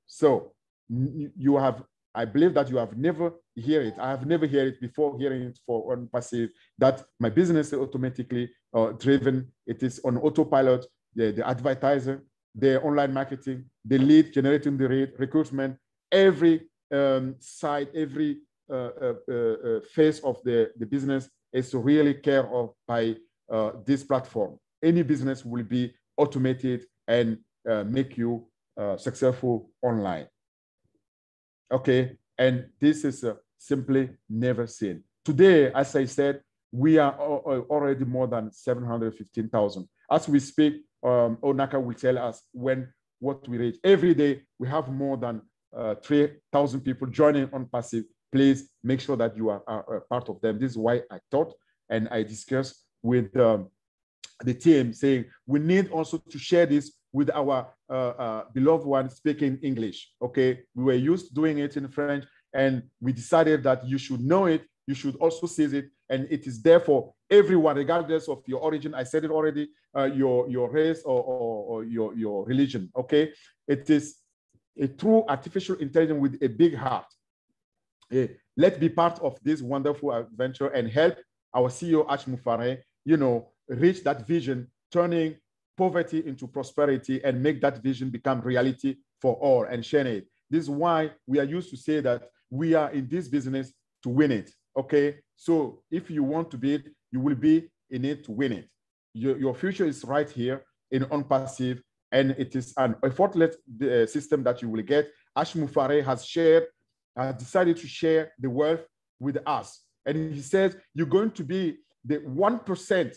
So you have I believe that you have never hear it. I have never heard it before hearing it for OnPassive that my business is automatically uh, driven. It is on autopilot, the, the advertiser, the online marketing, the lead generating the rate, recruitment, every um, side, every uh, uh, uh, uh phase of the, the business is really care of by uh, this platform. Any business will be automated and uh, make you successful online. Okay, and this is uh, simply never seen. Today, as I said, we are already more than 715,000. As we speak, um, Onaka will tell us when what we reach. Every day, we have more than uh, 3,000 people joining OnPassive. Please make sure that you are, are, are, part of them. This is why I thought and I discussed with um, the team saying we need also to share this with our uh, uh, beloved one speaking English. Okay, we were used to doing it in French, and we decided that you should know it, you should also see it, and it is there for everyone, regardless of your origin. I said it already, uh, your your race or, or, or, your your religion. Okay, it is a true artificial intelligence with a big heart. A, let's be part of this wonderful adventure and help our CEO Ash Mufareh, you know, reach that vision, turning poverty into prosperity and make that vision become reality for all and share it. This is why we are used to say that we are in this business to win it. Okay. So if you want to be it, you will be in it to win it. Your, your future is right here in OnPassive, and it is an effortless uh, system that you will get. Ash Mufareh has shared, uh, decided to share the wealth with us. And he says, you're going to be the 1%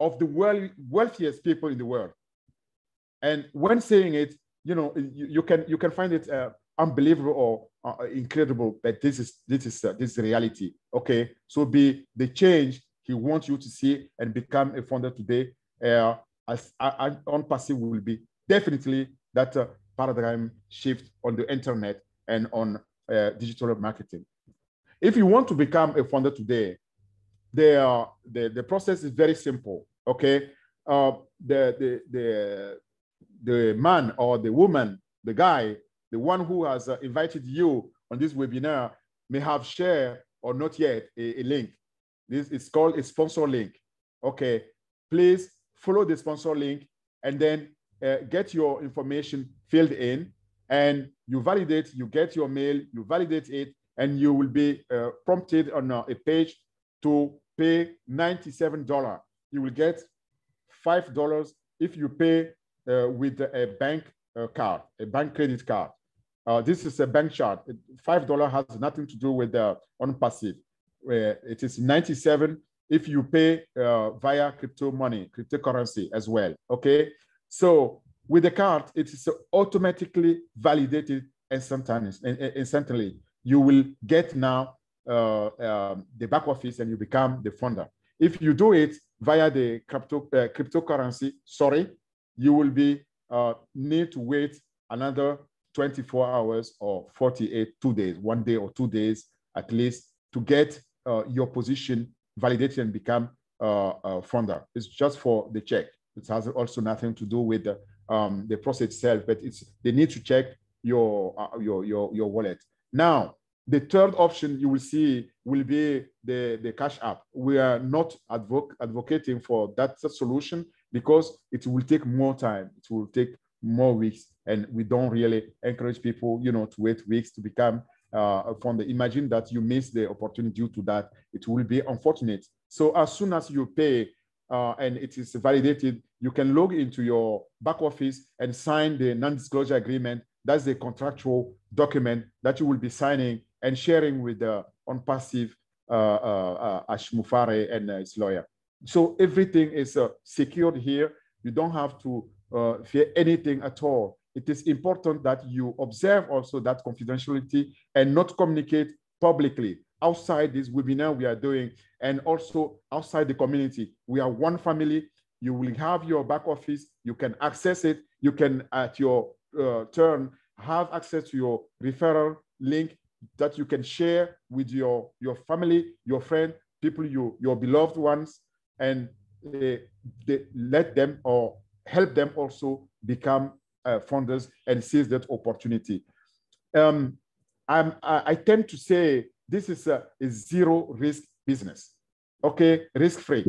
of the world, wealthiest people in the world. And when saying it, you know, you, you can you can find it uh, unbelievable or uh, incredible, but this is this is uh, this is reality. Okay, so be the change he wants you to see and become a founder today. Uh, as uh, OnPassive will be definitely that uh, paradigm shift on the internet and on uh, digital marketing. If you want to become a founder today, the, the, the process is very simple, okay? Uh, the, the, the, the man or the woman, the guy, the one who has uh, invited you on this webinar may have shared or not yet a, a link. This is called a sponsor link. Okay, please follow the sponsor link and then uh, get your information filled in and you validate, you get your mail, you validate it, and you will be uh, prompted on a page to pay $97. You will get $5 if you pay uh, with a bank uh, card, a bank credit card. Uh, this is a bank chart. $5 has nothing to do with the OnPassive. It is 97 if you pay uh, via crypto money, cryptocurrency as well, okay? So with the card, it is automatically validated instantaneously. instantly. You will get now uh, um, the back office and you become the funder. If you do it via the crypto, uh, cryptocurrency, sorry, you will be uh, need to wait another 24 hours or 48, two days, one day or two days at least to get uh, your position validated and become uh, a founder. It's just for the check. It has also nothing to do with the, um, the process itself, but it's they need to check your, uh, your, your, your wallet. Now, the third option you will see will be the, the cash app. We are not advoc advocating for that solution because it will take more time. It will take more weeks and we don't really encourage people, you know, to wait weeks to become uh, from the imagine that you miss the opportunity due to that, it will be unfortunate. So as soon as you pay uh, and it is validated, you can log into your back office and sign the non-disclosure agreement. That's the contractual document that you will be signing and sharing with the OnPassive uh, uh, uh, Ash Mufareh and uh, his lawyer. So everything is uh, secured here. You don't have to uh, fear anything at all it is important that you observe also that confidentiality and not communicate publicly outside this webinar we are doing and also outside the community. We are one family. You will have your back office. You can access it. You can, at your uh, turn, have access to your referral link that you can share with your, your family, your friend, people, you, your beloved ones, and uh, they let them or help them also become uh, funders and seize that opportunity. Um, I, I tend to say this is a, a zero risk business. Okay, risk free,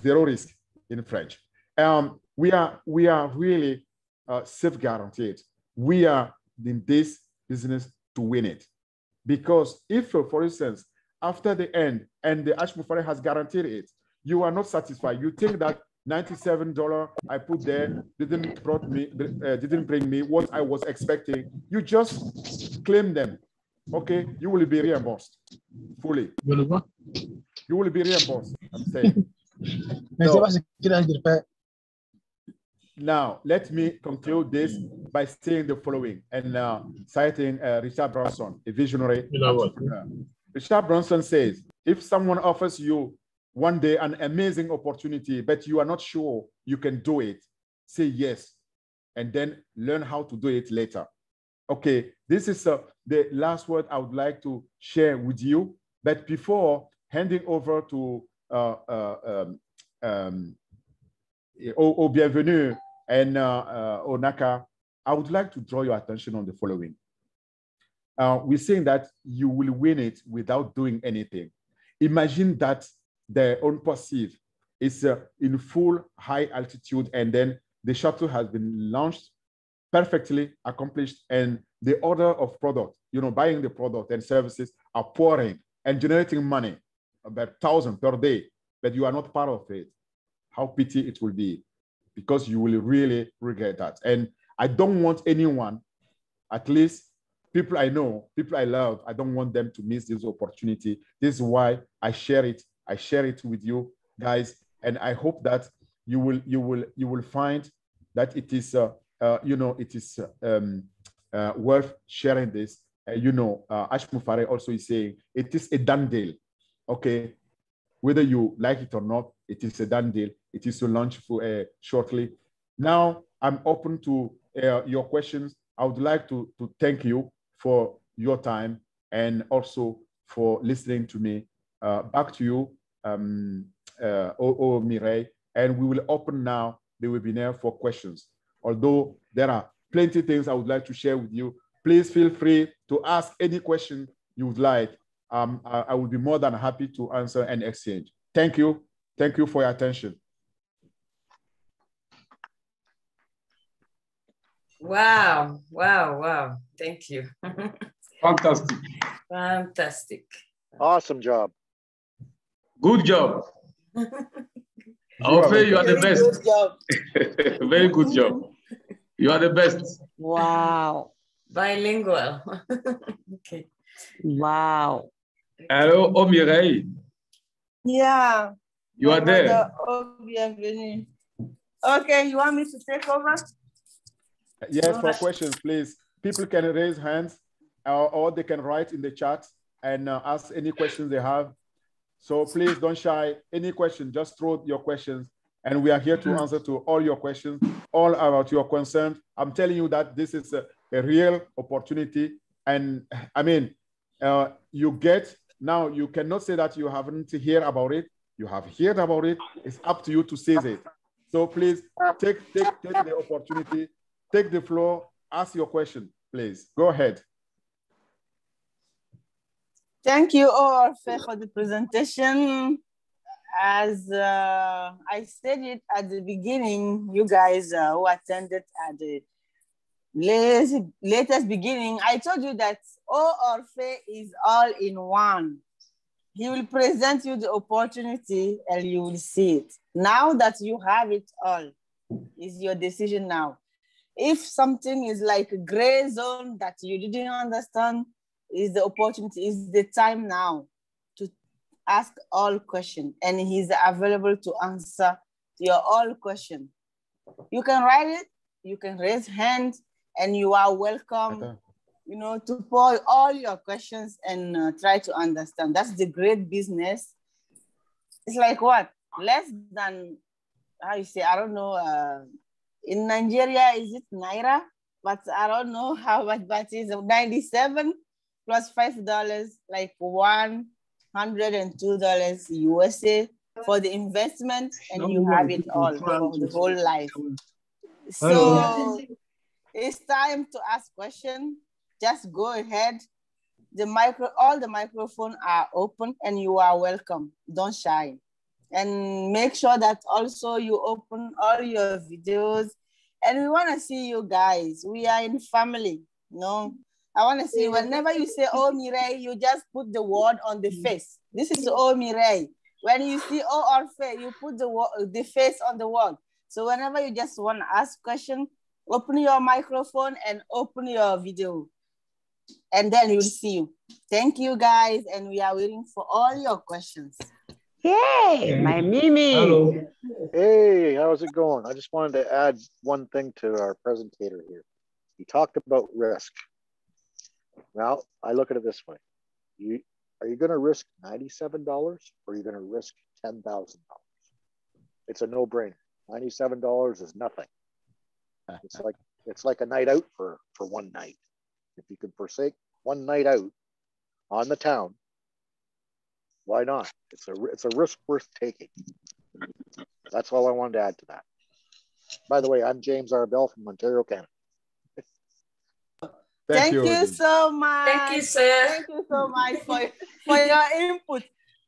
zero risk in French. Um, we are we are really uh, safe guaranteed. We are in this business to win it, because if, for instance, after the end and the Ash Mufareh has guaranteed it, you are not satisfied. You think that $97 I put there didn't brought me uh, didn't bring me what I was expecting. You just claim them. Okay, you will be reimbursed fully. You will be reimbursed. I'm saying. so, now, let me conclude this by saying the following and uh, citing uh, Richard Branson, a visionary. You know Richard Branson says, if someone offers you one day an amazing opportunity, but you are not sure you can do it, say yes, and then learn how to do it later. Okay, this is uh, the last word I would like to share with you. But before handing over to uh, uh, um, um, bienvenue and uh, uh, Onaka, I would like to draw your attention on the following. uh, we're saying that you will win it without doing anything. Imagine that the OnPassive is uh, in full high altitude and then the shuttle has been launched perfectly accomplished and the order of product, you know, buying the product and services are pouring and generating money about thousand per day, but you are not part of it. How pity it will be because you will really regret that. And I don't want anyone, at least people I know, people I love, I don't want them to miss this opportunity. This is why I share it. I share it with you guys. And I hope that you will, you will, you will find that it is, uh, uh, you know, it is um, uh, worth sharing this. Uh, you know, uh, Ash Mufareh also is saying it is a done deal. Okay, whether you like it or not, it is a done deal. It is to launch for uh, shortly. Now I'm open to uh, your questions. I would like to, to thank you for your time and also for listening to me. Uh, back to you, um, uh, O, o Mireille, and we will open now the webinar for questions. Although there are plenty of things I would like to share with you, please feel free to ask any question you would like. Um, I, I will be more than happy to answer and exchange. Thank you. Thank you for your attention. Wow, wow, wow. Thank you. Fantastic. Fantastic. Awesome job. Good job. Orphee, you are the best. Good job. Very good job. You are the best. Wow. Bilingual. okay. Wow. Hello, Omireille. Yeah. You are there. Mother, Oh, bienvenue. Okay, you want me to take over? Yes, for questions, please. People can raise hands or, or they can write in the chat and uh, ask any questions they have. So please don't shy. Any question, just throw your questions. And we are here to answer to all your questions, all about your concerns. I'm telling you that this is a, a real opportunity. And I mean, uh, you get, now you cannot say that you haven't heard about it. You have heard about it. It's up to you to seize it. So please take, take, take the opportunity take the floor, ask your question, please. Go ahead. Thank you, Orphee, for the presentation. As uh, I said it at the beginning, you guys uh, who attended at the latest, latest beginning, I told you that O Orphee is all in one. He will present you the opportunity and you will see it. Now that you have it all, is your decision now if something is like a gray zone that you didn't understand, is the opportunity, is the time now to ask all questions and he's available to answer your all question. You can write it, you can raise hand and you are welcome, Okay. you know, to pour all your questions and uh, try to understand. That's the great business. It's like what? Less than, how you say, I don't know, uh, in Nigeria, is it Naira? But I don't know how much that is. 97 plus $5, like $102 USA for the investment, and you have it all for the whole life. So it's time to ask question. Just go ahead. The micro, all the microphone are open and you are welcome. Don't shy and make sure that also you open all your videos and we want to see you guys we are in family no i want to see whenever you say oh mireille you just put the word on the mm. face this is oh mireille when you see oh Orphee you put the wo- the face on the word so whenever you just want to ask question open your microphone and open your video and then we'll see you thank you guys and we are waiting for all your questions Yay, my Mimi. Hello. Hey, how's it going? I just wanted to add one thing to our presentator here. He talked about risk. Well, I look at it this way. You are you going to risk $97 or are you going to risk $10,000? It's a no-brainer. $97 is nothing. It's like it's like a night out for for one night. If you could forsake one night out on the town, why not? It's a it's a risk worth taking. That's all I wanted to add to that. By the way, I'm James Arbell from Ontario, Canada. Thank, you, Odin. so much. Thank you, sir. Thank you so much for, for your input.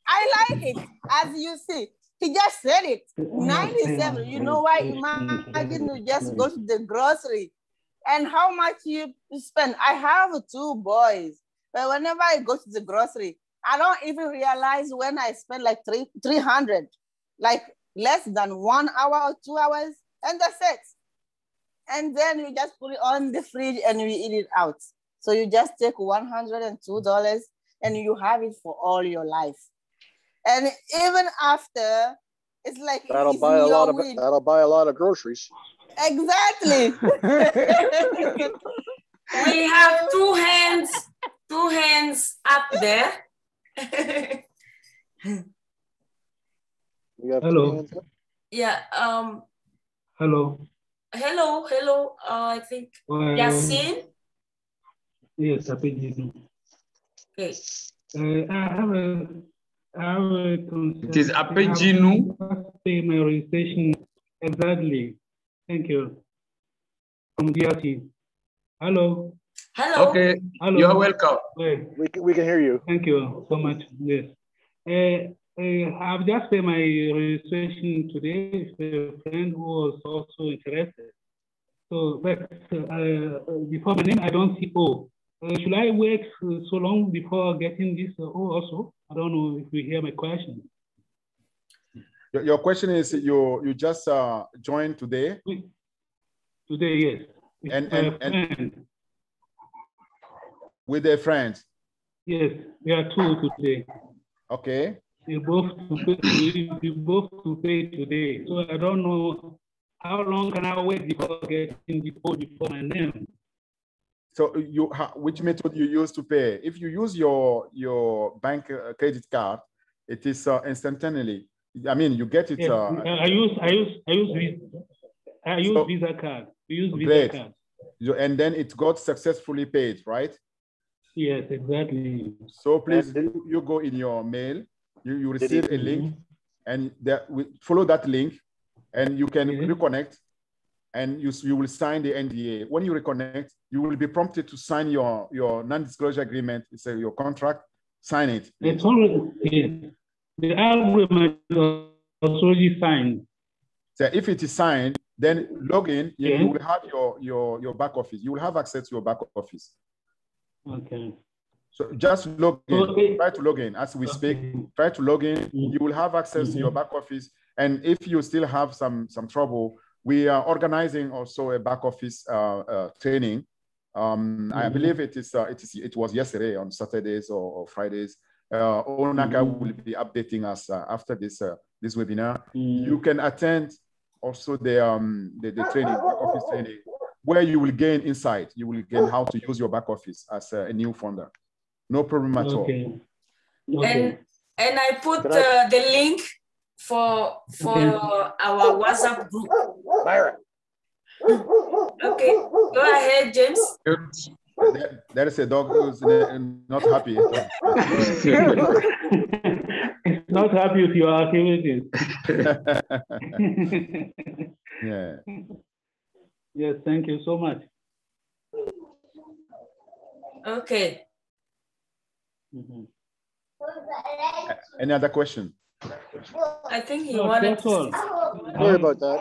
I like it. As you see, he just said it. 97. You know why? Imagine you just go to the grocery and how much you spend. I have two boys, but whenever I go to the grocery, I don't even realize when I spend like three, 300, like less than one hour or two hours, and that's it. And then you just put it on the fridge and you eat it out. So you just take $102 and you have it for all your life. And even after, it's like That'll it's buy a lot of will. that'll buy a lot of groceries. Exactly. We have two hands, two hands up there. Hello. up. yeah. Um. Hello. Hello. Hello. Uh, I think Um, Yasin. Yes, Happy New Okay. Uh, I have a, I have a concern. It is Apejinu. I have to Pay my registration exactly. Thank you. From DRC. Hello. Hello. Okay, Hello. you are welcome. Wait, We can, we can hear you. thank you so much. Yes. Uh, I've just paid my registration today with a friend who was also interested. So, but uh, before my name, I don't see O. Uh, should I wait uh, so long before getting this uh, O also? I don't know if you hear my question. Your, your question is you you just uh, joined today. Today, yes. With And- and- and- with a friend. Yes, we are two today. Okay. We both to pay, we, we both to pay today. So I don't know how long can I wait before getting the code before my name. So you ha- which method you use to pay? If you use your your bank uh, credit card, it is uh, instantaneously. I mean, you get it. Yes, Uh, I I use I use I use Visa. I use So- Visa card. We use Visa Great. card. you- and then it got successfully paid, right? Yes, exactly. So please, you, you go in your mail. You you receive a link, and that we follow that link, and you can reconnect, and you you will sign the NDA. When you reconnect, you will be prompted to sign your your non-disclosure agreement. It's a, your contract. Sign it. It's already the agreement was already signed. So if it is signed, then log in. You, you will have your your your back office. You will have access to your back office. Okay. So just log in. Okay. Try to log in as we speak. Try to log in. Mm. You will have access to your back office. And if you still have some some trouble, we are organizing also a back office uh, uh, training. Um, I Mhm. believe it is uh, it is it was yesterday on Saturdays or, or Fridays. Uh, Onaka Mhm. will be updating us uh, after this uh, this webinar. Mm. You can attend also the um the, the training back office training where you will gain insight. You will gain how to use your back office as a, a new founder. No problem at all. Okay. Okay. And and I put I- uh, the link for for our WhatsApp group. Byron. Okay, go ahead, James. There, there is a dog who's not happy. it's not happy with your activities. yeah. yes, thank you so much. Okay. Mhm. Any other question? I think he No, wanted. that's all. Sorry about that.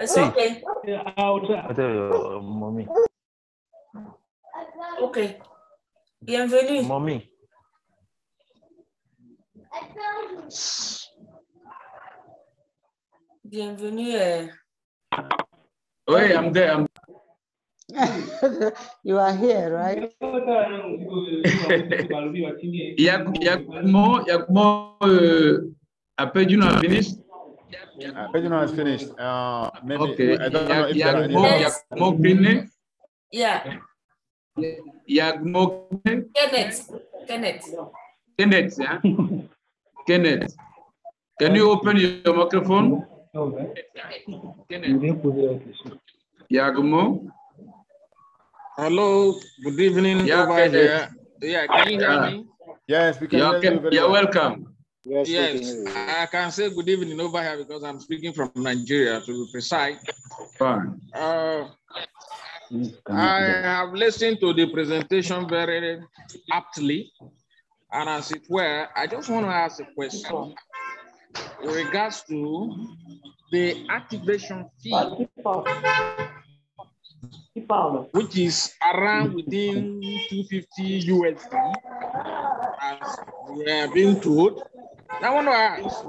It's okay. Yeah, I'll try. Attends, mommy. Okay. Bienvenue. Mommy. Bienvenue. euh, Oui, I'm there. I'm you are here, right? Yakumo, Yakumo, uh, Apejinu have finished. Uh, Pedro has finished. Uh, maybe Okay. I don't know if there are any. Yakumo, Yes. Yakumo Yeah, Yakumo Kenneth. Kenneth. Kenneth, yeah? Kenneth. Can you open your microphone? Kenneth, Yakumo. Hello, good evening Yeah, over Kenneth. here. Yeah, can you hear Yeah. me? Yes, we can You're, hear you you're well. welcome. Yes, we can Yes, you. I can say good evening over here because I'm speaking from Nigeria to be precise. Fine. Uh, I have listened to the presentation very aptly. And as it were, I just want to ask a question in regards to the activation fee, which is around within 250 USD, as we have been told. I want to ask,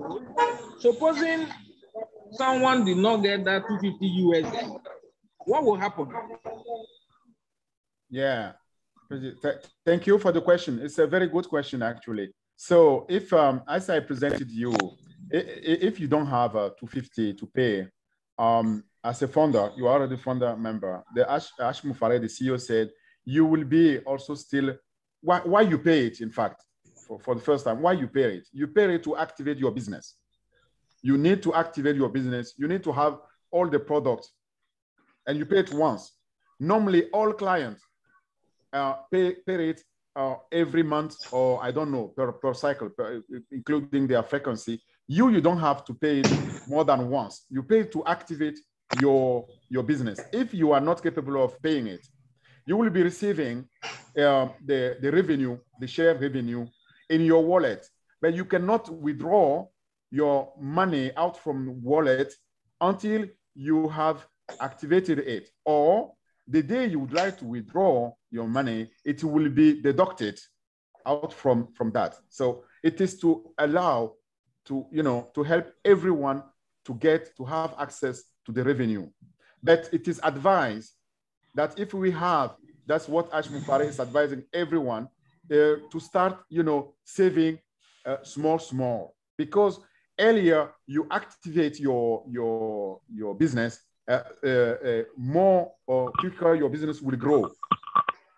supposing someone did not get that 250 USD, what will happen? Yeah. Thank you for the question. It's a very good question, actually. So if, um, as I presented you, if you don't have a 250 to pay, um, as a founder, you are already founder member. The Ash, Ash Mufareh, the CEO said, you will be also still, why, why you pay it, in fact, for, for the first time, why you pay it? You pay it to activate your business. You need to activate your business. You need to have all the products and you pay it once. Normally, all clients uh, pay, pay it uh, every month or I don't know per, per cycle, per, including their frequency. You you don't have to pay it more than once. You pay to activate your your business. If you are not capable of paying it, you will be receiving uh, the the revenue, the share revenue in your wallet, but you cannot withdraw your money out from wallet until you have activated it or the day you would like to withdraw your money, it will be deducted out from, from that. So it is to allow to, you know, to help everyone to get, to have access to the revenue. But it is advised that if we have, that's what Ash Mufareh is advising everyone uh, to start, you know, saving uh, small, small, because earlier you activate your, your, your business uh, uh, uh, more or quicker your business will grow.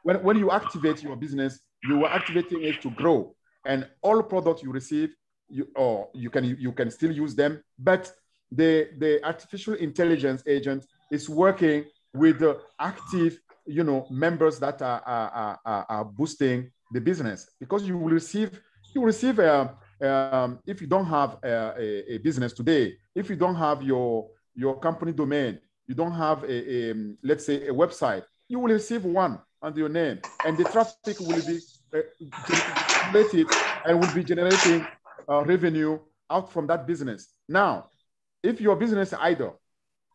When, when you activate your business, you are activating it to grow, and all products you receive, you or you can you can still use them. But the the artificial intelligence agent is working with the active, you know, members that are are, are, are boosting the business because you will receive you will receive a, um, if you don't have a, a, a business today, if you don't have your your company domain, you don't have a, a, let's say a website, you will receive one under your name and the traffic will be uh, generated and will be generating uh, revenue out from that business. Now, if your business is idle,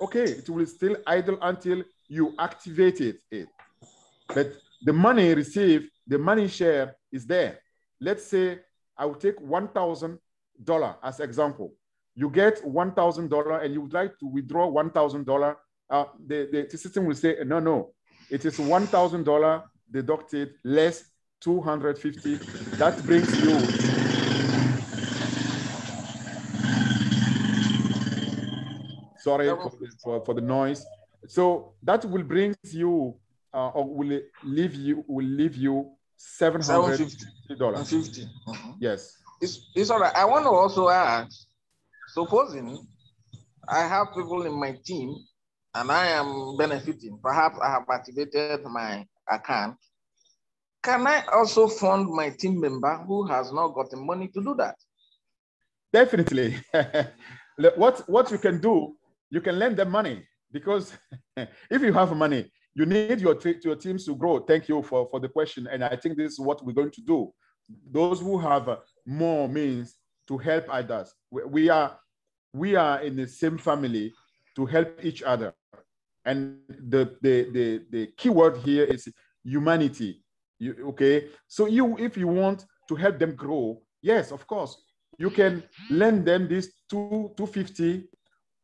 okay, it will still idle until you activated it. But the money received, the money share is there. Let's say I will take $1,000 as example you get $1,000 and you would like to withdraw $1,000, uh, the, the system will say, no, no, it is $1,000 deducted less 250. That brings you. Sorry for, for, for the noise. So that will bring you, uh, or will leave you, will leave you $750. $750. Yes. It's, it's all right. I want to also ask, supposing I have people in my team and I am benefiting, perhaps I have activated my account, can I also fund my team member who has not gotten money to do that? Definitely. what, what you can do, you can lend them money because if you have money, you need your, your teams to grow. Thank you for, for the question. And I think this is what we're going to do. Those who have more means to help others. We, we are we are in the same family to help each other. And the the the, the key word here is humanity. You, okay, so you if you want to help them grow, yes, of course, you can lend them this two two fifty,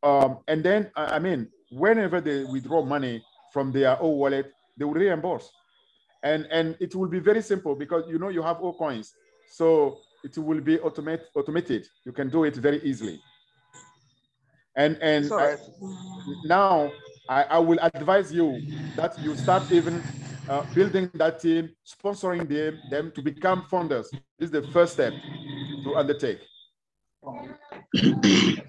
um, and then I mean whenever they withdraw money from their own wallet, they will reimburse, and and it will be very simple because you know you have O coins, so it will be automate, automated. You can do it very easily. And, and I, now I, I will advise you that you start even uh, building that team, sponsoring them, them to become founders. This is the first step to undertake.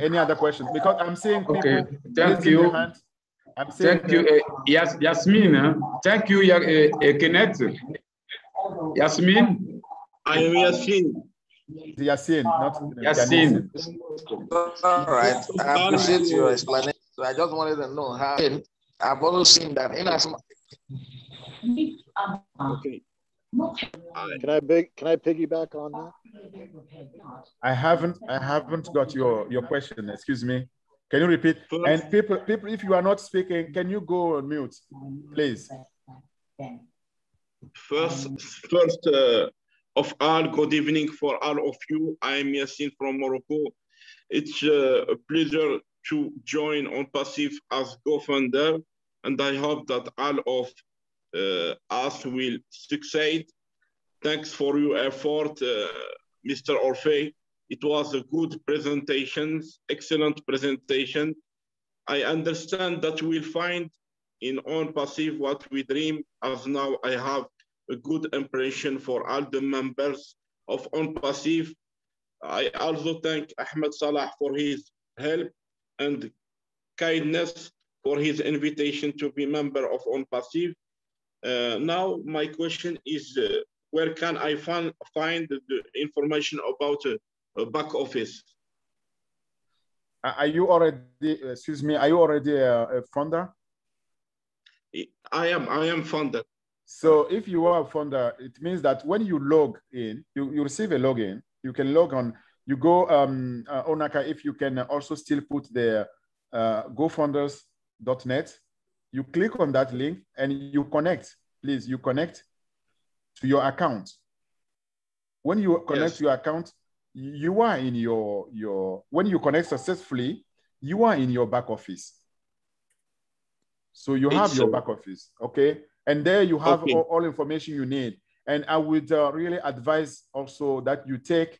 Any other questions? Because I'm seeing people Okay, thank you. I'm saying Thank you, uh, Yas Yasmin. huh? Thank you, Ya- uh, uh, Kenneth. Yasmin. I am Yasin. Yasin, not Yasin. All right. I appreciate your explanation. So I just wanted to know how I've also seen that in as much Okay. Can I big, can I piggyback on that? I haven't I haven't got your your question. Excuse me. Can you repeat? And people people if you are not speaking, can you go on mute, please? First, first uh, of all, good evening for all of you. I am Yassine from Morocco. It's uh, a pleasure to join OnPassive as co-founder, and I hope that all of us will succeed. Thanks for your effort, uh, Mr. Orphee. It was a good presentation, excellent presentation. I understand that we'll find in OnPassive what we dream, as now I have a good impression for all the members of OnPassive. I also thank Ahmed Salah for his help and kindness for his invitation to be member of OnPassive. Uh, now my question is, uh, where can I find, find the information about uh, a back office? Are you already, excuse me, are you already a, a founder? I am, I am founder. So if you are a founder, it means that when you log in, you, you receive a login, you can log on, you go, um, uh, Onaka, if you can also still put the uh, gofounders.net, you click on that link and you connect, please, you connect to your account. When you connect yes. to your account, you are in your, your, when you connect successfully, you are in your back office. So you have it's your back office, okay? And there you have okay. all, all, information you need. And I would uh, really advise also that you take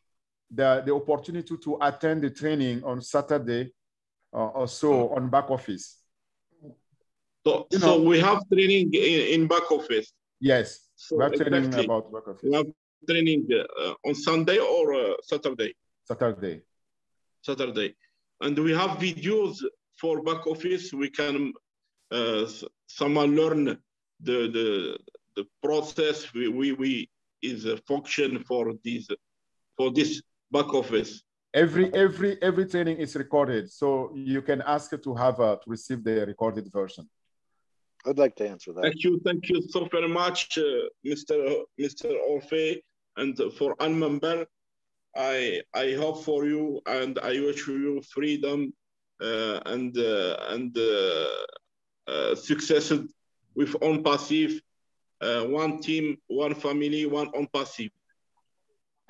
the, the opportunity to attend the training on Saturday uh, or so on back office. So, you know, so we have training in, in back office. Yes, so we have training exactly. about back office. We have training uh, on Sunday or uh, Saturday? Saturday. Saturday. And we have videos for back office. We can uh, someone learn the the the process we we, we is a function for this for this back office. Every every every training is recorded, so you can ask to have uh, to receive the recorded version. I'd like to answer that. Thank you, thank you so very much, uh, Mr. Mr. Orphee, and for unmember. I I hope for you, and I wish you freedom uh, and uh, and uh, uh, success with OnPassive, uh, one team, one family, one OnPassive.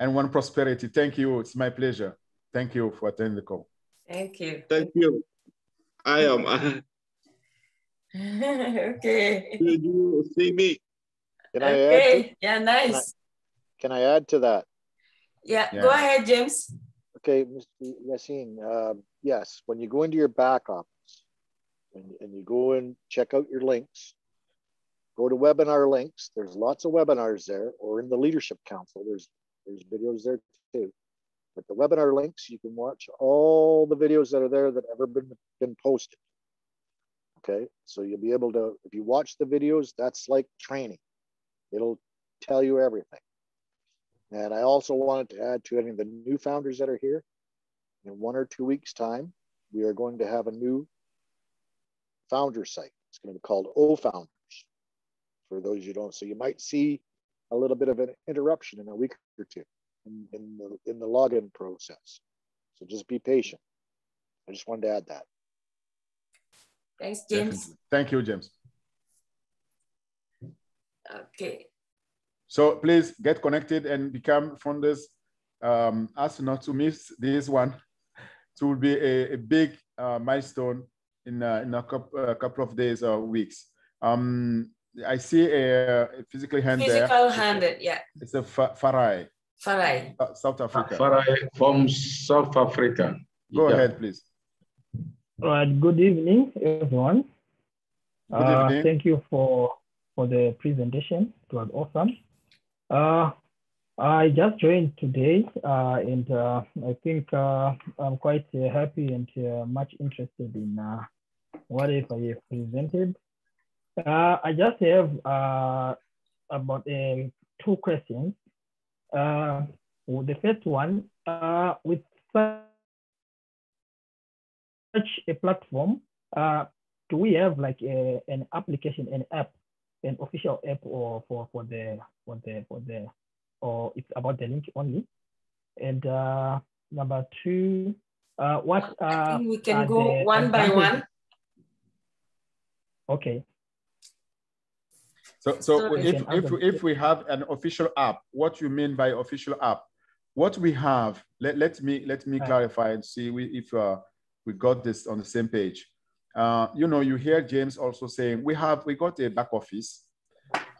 And one prosperity. Thank you. It's my pleasure. Thank you for attending the call. Thank you. Thank you. I am. okay. Did you see me? Can I okay. add? To, yeah, nice. Can I, can I, add to that? Yeah, yeah. go ahead, James. Okay, Mr. Yassine, uh, yes, when you go into your back office, and, and you go and check out your links. Go to webinar links. There's lots of webinars there, or in the Leadership Council. There's there's videos there too. But the webinar links, you can watch all the videos that are there that ever been been posted. Okay, so you'll be able to, if you watch the videos, that's like training. It'll tell you everything. And I also wanted to add to any of the new founders that are here. In one or two weeks' time, we are going to have a new founder site. It's going to be called O Founders for those you don't. So you might see a little bit of an interruption in a week or two in, in the in the login process. So just be patient. I just wanted to add that. Thanks, James. Definitely. Thank you, James. Okay. So please get connected and become funders. Um, as not to miss this one. It will be a, a big uh, milestone in, uh, in a couple, a couple of days or weeks. Um, I see a, a physically hand Physical there. handed, yeah. It's a Farai. Farai. South Africa. Farai from South Africa. Go yeah. ahead, please. Right. Good evening, everyone. Good uh, evening. Thank you for for the presentation. It was awesome. Uh, I just joined today, uh, and uh, I think uh, I'm quite uh, happy and uh, much interested in uh, whatever you have presented. I just have about two questions. the first one, uh, with a platform, uh, do we have like a, an application, an app, an official app or for, for the, for the, for the, or it's about the link only? And uh, number two, uh, what I uh, think we can go one by one. Okay. So, so Sorry. if, if, if we have an official app, what you mean by official app? What we have, let, let me let me Uh. clarify and see we, if uh, we got this on the same page. Uh, you know, you hear James also saying we have we got a back office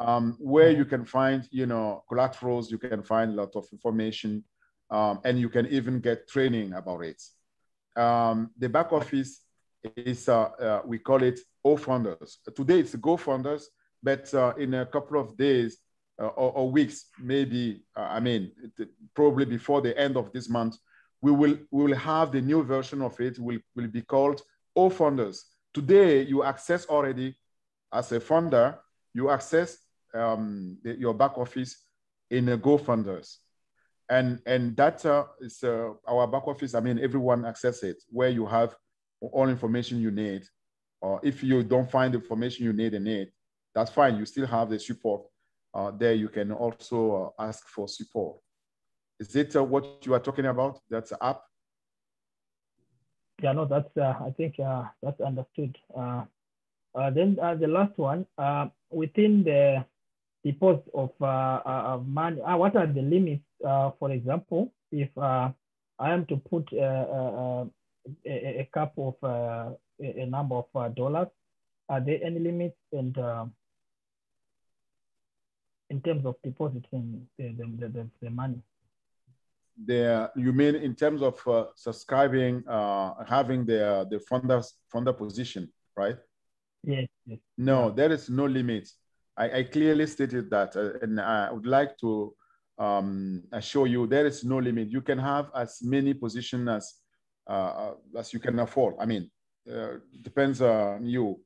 um, where you can find you know collaterals, you can find a lot of information, um, and you can even get training about it. Um, the back office is uh, uh, we call it O funders. Today it's Go funders, but uh, in a couple of days uh, or, or weeks, maybe uh, I mean probably before the end of this month, we will we will have the new version of it. Will will be called O funders. Today you access already as a funder, you access um, the- your back office in a Go funders and and that uh, is uh, our back office. I mean, everyone access it where you have all information you need. Or if you don't find the information you need in it, that's fine. You still have the support uh, there. You can also uh, ask for support. Is it uh, what you are talking about? That's app. Yeah, no, that's, uh, I think uh, that's understood. Uh, uh, then uh, the last one, within the deposit of money, what are the limits? For example, if I am to put a, a cap of a, number of dollars, are there any limits? And uh, in terms of depositing the, the, the, the money? The you mean in terms of uh, subscribing, uh, having the the funders funder position, right? Yes, yes. No, there is no limit. I, I clearly stated that, uh, and I would like to um, assure you there is no limit. You can have as many positions as uh, as you can afford. I mean, uh, depends on you.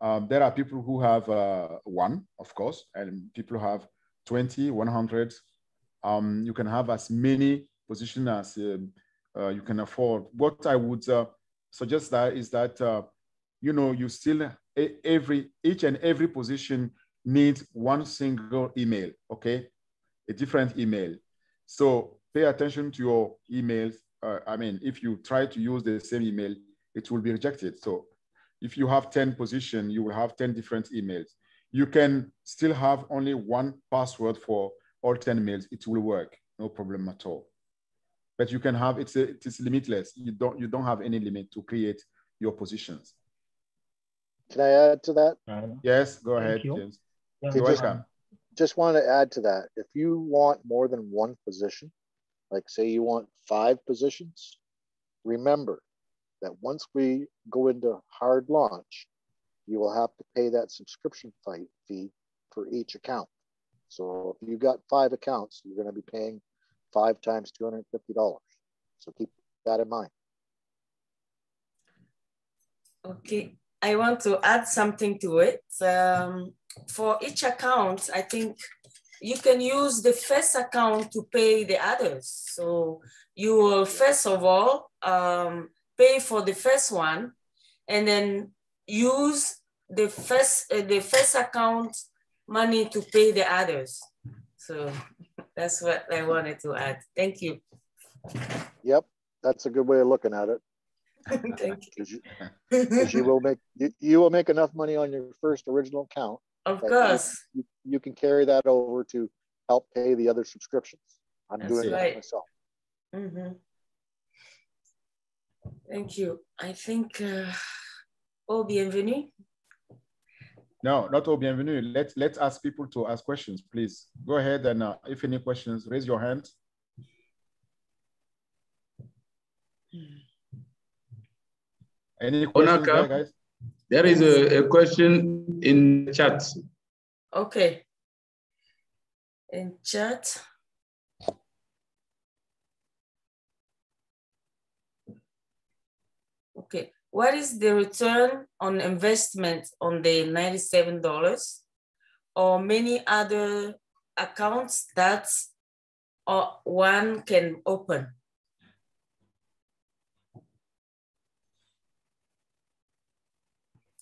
Um, there are people who have uh, one, of course, and people who have 20, 100. Um, you can have as many positions as um, uh, you can afford. What I would uh, suggest that is that uh, you know you still every each and every position needs one single email. Okay, a different email. So pay attention to your emails. I mean, if you try to use the same email, it will be rejected. So if you have 10 positions, you will have 10 different emails. You can still have only one password for all 10 mails. It will work, no problem at all. But you can have, it's, a, it is limitless. You don't, you don't have any limit to create your positions. Can I add to that? Yes, go Thank ahead, you. James. Yeah, You're just- welcome. Just want to add to that. If you want more than one position, like say you want five positions, remember that once we go into hard launch, you will have to pay that subscription fi- fee for each account. So if you've got five accounts, you're going to be paying five times $250. So keep that in mind. Okay, I want to add something to it. Um, for each account, I think you can use the first account to pay the others. So you will first of all um, pay for the first one, and then use the first uh, the first account money to pay the others. So that's what I wanted to add. Thank you. Yep, that's a good way of looking at it. Thank you. Because you, you will make you, you will make enough money on your first original account. Of course. You, you can carry that over to help pay the other subscriptions. I'm That's doing right. that myself. Mhm. Thank you. I think, uh, oh, bienvenue. No, not all bienvenue. Let's let's ask people to ask questions, please. Go ahead and uh, if any questions, raise your hand. Any questions, Onaka, there, guys? there is a, a question in chat. Okay. In chat. Okay, what is the return on investment on the $97 or many other accounts that uh, one can open.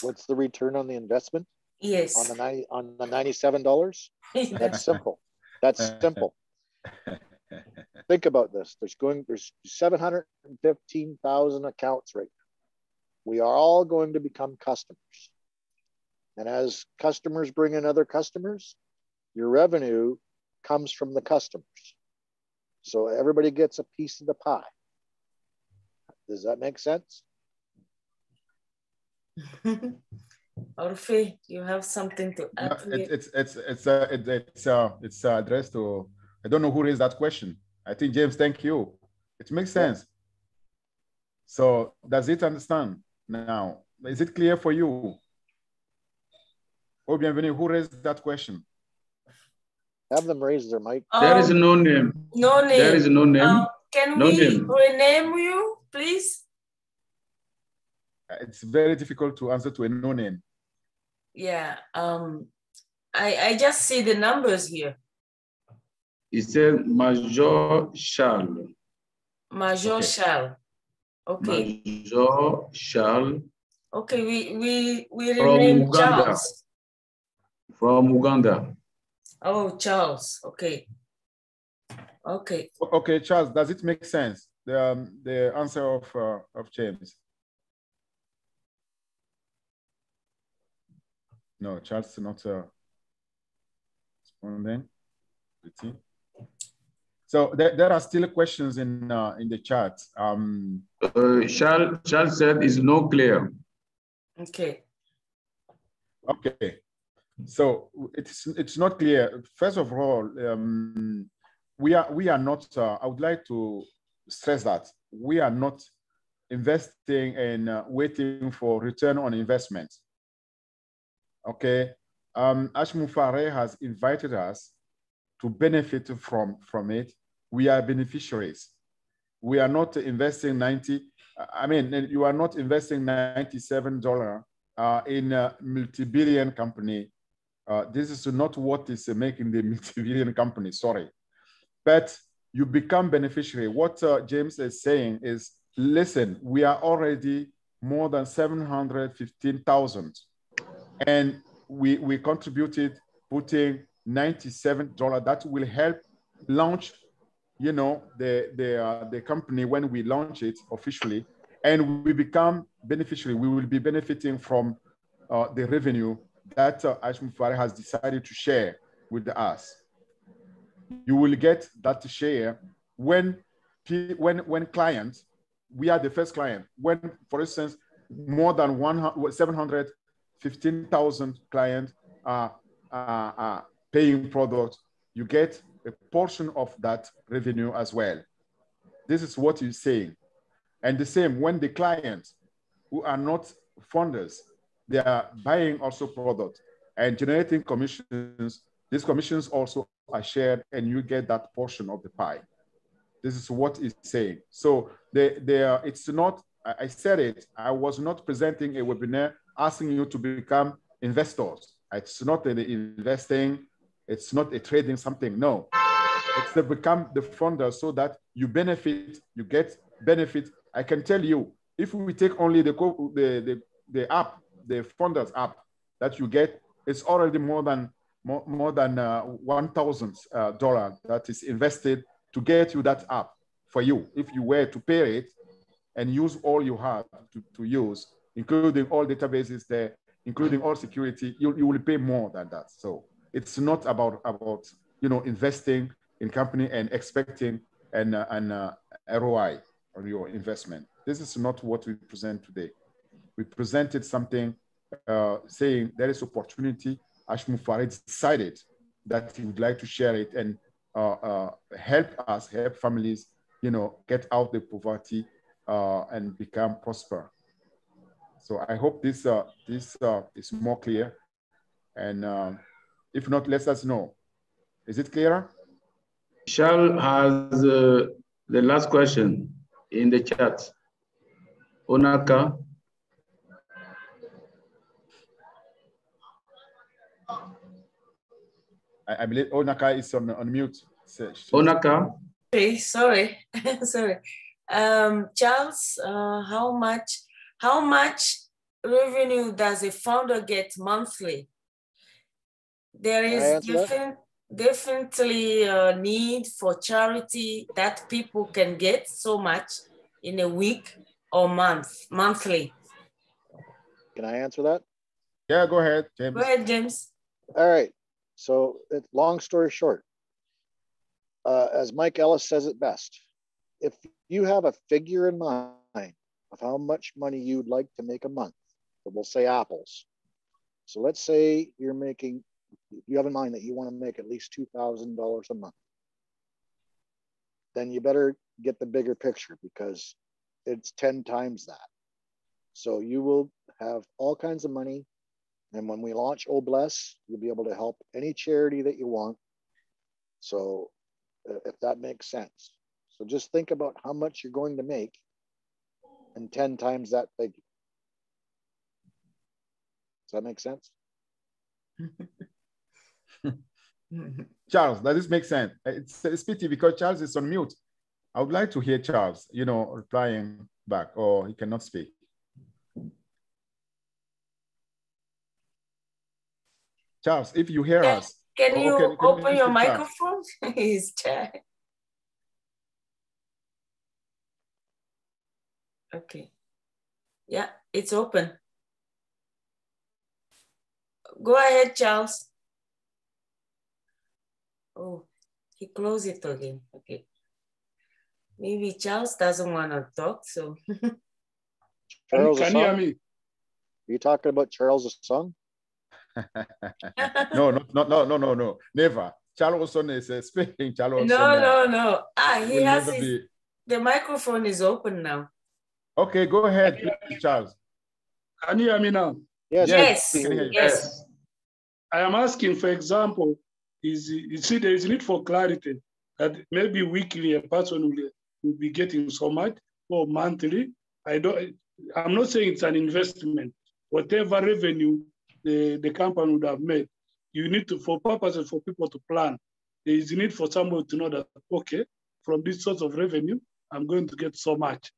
What's the return on the investment Yes. on the ninety, on the ninety-seven dollars? That's simple. That's simple. Think about this. There's going, there's seven hundred and fifteen thousand accounts right now. We are all going to become customers. And as customers bring in other customers, your revenue comes from the customers. So everybody gets a piece of the pie. Does that make sense? Orphee, you have something to add to it, it? it's it's it's uh, it, it's uh, it's uh, addressed to. I don't know who raised that question. I think James. Thank you. It makes sense. So does it understand now? Is it clear for you? Oh, bienvenue. Who raised that question? Have them raise their mic. There is Um, no name. No name. There is no name. Uh, can No we name. rename you, please? It's very difficult to answer to a no name. Yeah. Um, I I just see the numbers here. He said Major Charles. Major Okay. Charles. Okay. Major Charles Okay. We we we From rename Uganda. Charles. from Uganda. Oh, Charles. Okay. Okay. Okay, Charles. Does it make sense? The um, the answer of uh, of James. No, Charles is not uh, responding. Let's see. So there, there are still questions in uh, in the chat. Um, Uh, Charles, Charles said is no clear. Okay. Okay, so it's it's not clear. First of all, um, we are we are not. Uh, I would like to stress that we are not investing and uh, waiting for return on investment. Okay, um, Ash Mufareh has invited us to benefit from from it. We are beneficiaries. We are not investing ninety. I mean, you are not investing ninety-seven dollar uh, in a multi-billion company. Uh, this is not what is making the multi-billion company, sorry. But you become beneficiary. What uh, James is saying is, listen, we are already more than 715,000 and we, we contributed putting $97. That will help launch, you know, the, the, uh, the company when we launch it officially and we become beneficiary. We will be benefiting from uh, the revenue that uh, Fare has decided to share with us. You will get that share when, when, when clients, we are the first client. When, for instance, more than 100 715,000 clients are, are, are paying product, you get a portion of that revenue as well. This is what you're saying. And the same when the clients who are not funders, they are buying also product and generating commissions. These commissions also are shared and you get that portion of the pie. This is what it's saying. So they, they are, it's not, I said it, I was not presenting a webinar asking you to become investors. It's not an investing, it's not a trading something, no. It's to become the funder so that you benefit, you get benefit. I can tell you, if we take only the, the, the, the app, the funders app that you get, it's already more than more, more than uh, one thousand uh, dollar that is invested to get you that app for you. If you were to pay it and use all you have to, to use, including all databases there, including all security, you, you will pay more than that. So it's not about about you know investing in company and expecting an an uh, ROI on your investment. This is not what we present today. We presented something uh, saying there is opportunity. Ash Mufareh decided that he would like to share it and uh, uh, help us, help families, you know, get out the poverty uh, and become prosper. So I hope this this is more clear. And um, if not, let us know. Is it clearer? Charles has uh, the last question in the chat. Onaka, I, I believe Onaka is on, on mute. Onaka. Sorry, sorry, sorry. Um, Charles, uh, how much, how much revenue does a founder get monthly? There Can I is answer that? different, definitely a need for charity that people can get so much in a week or month, monthly. Can I answer that? Yeah, go ahead, James. Go ahead, James. All right. So, it, long story short, uh, as Mike Ellis says it best, if you have a figure in mind of how much money you'd like to make a month, but we'll say apples. So let's say you're making, you have in mind that you want to make at least $2,000 a month. Then you better get the bigger picture because it's 10 times that. So you will have all kinds of money. And when we launch Oh Bless, you'll be able to help any charity that you want. So uh, if that makes sense. So just think about how much you're going to make and 10 times that figure. Does that make sense? Charles, does this make sense? It's, it's pity because Charles is on mute. I would like to hear Charles, you know, replying back, or he cannot speak. Charles, if you hear Can, us, can oh, you can- can open your microphone? He's shy. Okay. Yeah, it's open. Go ahead, Charles. Oh, he closed it again. Okay. Maybe Charles doesn't want to talk, so. Charles Can you hear me? Are you talking about Charles Asung? no, no, no, no, no, no, no, never. Charles Olson is uh, speaking. Charles no, Olson, uh, no, no. Ah, he will has his, be- the microphone is open now. Okay, go ahead, please, Charles. Can you hear me now? Yes, Yes, we can hear you. yes. I am asking, for example, is you see there is need for clarity that maybe weekly a person will, will be getting so much or monthly. I don't. I'm not saying it's an investment. Whatever revenue the, the company would have made, you need to for purposes for people to plan. There is a need for someone to know that okay, from this source of revenue, I'm going to get so much,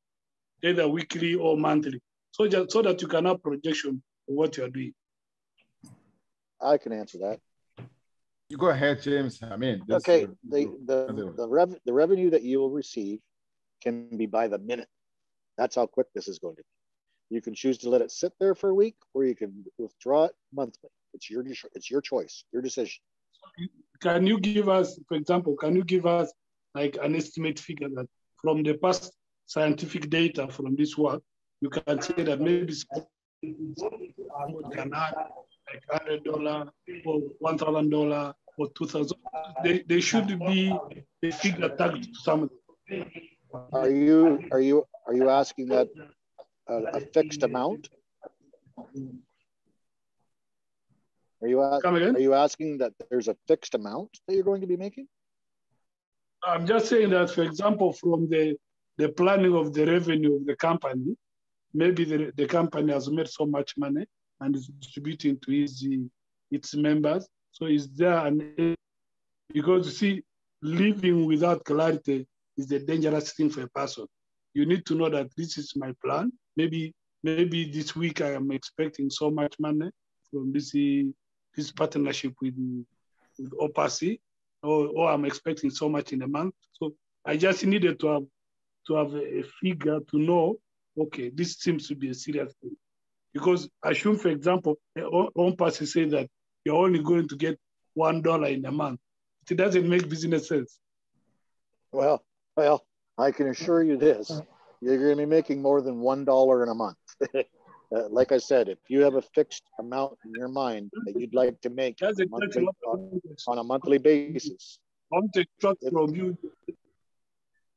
either weekly or monthly. So just so that you can have projection of what you are doing. I can answer that. You go ahead, James. I mean, that's- Okay, uh, the, the, the, rev, the revenue that you will receive can be by the minute. That's how quick this is going to be. You can choose to let it sit there for a week or you can withdraw it monthly. It's your, it's your choice, your decision. Can you give us, for example, can you give us like an estimate figure that from the past scientific data from this work, you can say that maybe can add like hundred dollar or one thousand dollar or two thousand. They, they should be a figure tagged to something. Are you, are you, are you asking that a, a fixed amount? Are you, a- Come again? are you asking that there's a fixed amount that you're going to be making? I'm just saying that, for example, from the, the planning of the revenue of the company, maybe the, the company has made so much money and is distributing to its, its members. So is there an, because you see, living without clarity is a dangerous thing for a person. You need to know that this is my plan. Maybe, maybe this week I am expecting so much money from this, this partnership with, with Opasi or, or I'm expecting so much in a month. So I just needed to have to have a figure to know, okay, this seems to be a serious thing. Because assume, for example, one person say that you're only going to get one dollar in a month. It doesn't make business sense. Well, well, I can assure you this, you're going to be making more than $1 in a month. Uh, like I said, if you have a fixed amount in your mind that you'd like to make That's exactly monthly, on, on a monthly basis, I want to from you.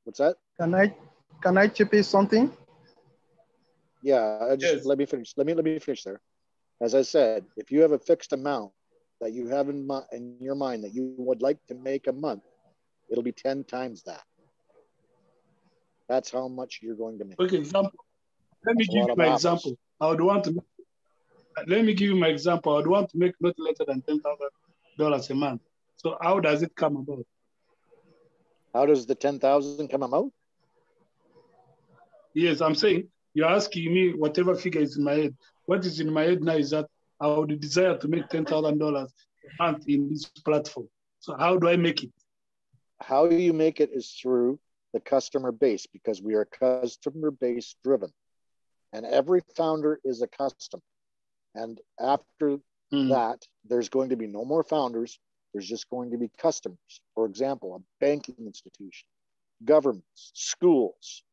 what's that? Can I can I chip in something? Yeah, I just Yes. let me finish. Let me let me finish there. As I said, if you have a fixed amount that you have in, mi- in your mind that you would like to make a month, it'll be 10 times that. That's how much you're going to make. For example, let me That's give you my example. I would want to let me give you my example. I would want to make not less than ten thousand dollars a month. So how does it come about? How does the 10,000 come about? Yes, I'm saying you're asking me whatever figure is in my head. What is in my head now is that I would desire to make ten thousand dollars a month in this platform. So how do I make it? How you make it is through the customer base because we are customer base driven, and every founder is a customer. And after Mm. that, there's going to be no more founders. There's just going to be customers. For example, a banking institution, governments, schools,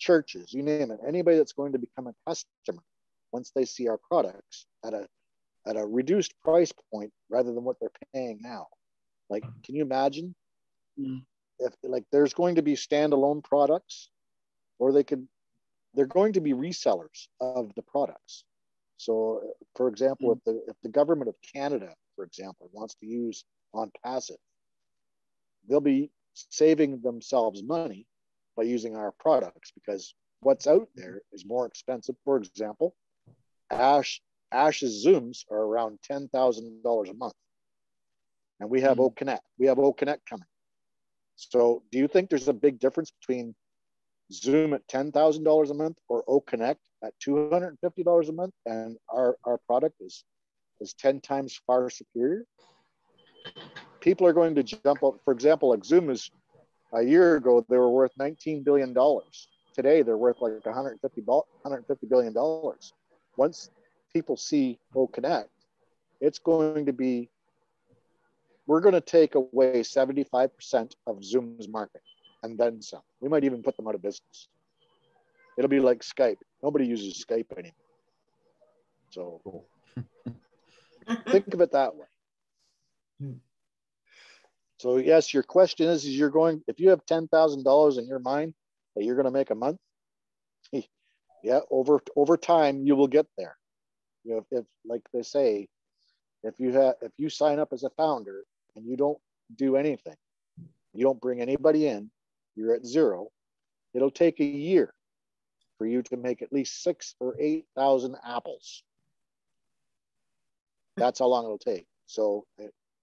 churches, you name it. Anybody that's going to become a customer once they see our products at a at a reduced price point rather than what they're paying now. Like, can you imagine Mm. if like there's going to be standalone products, or they could they're going to be resellers of the products. So, for example, if the if the government of Canada, for example, wants to use on passive, they'll be saving themselves money by using our products because what's out there is more expensive. For example, Ash Ash's Zooms are around ten thousand dollars a month, and we have hmm. O Connect. We have O Connect coming. So, do you think there's a big difference between Zoom at ten thousand dollars a month or O Connect at two hundred and fifty dollars a month, and our our product is is ten times far superior? People are going to jump up. For example, like Zoom is a year ago they were worth nineteen billion dollars. Today they're worth like 150 150 billion dollars. Once people see O Connect, it's going to be we're going to take away 75% of Zoom's market and then some. We might even put them out of business. It'll be like Skype. Nobody uses Skype anymore. So think of it that way. Hmm. So yes, your question is, is you're going, if you have $10,000 in your mind that you're going to make a month, yeah, over, over time, you will get there. You know, if, if like they say, if you have, if you sign up as a founder and you don't do anything, you don't bring anybody in, you're at zero. It'll take a year for you to make at least six or 8,000 apples. That's how long it'll take. So,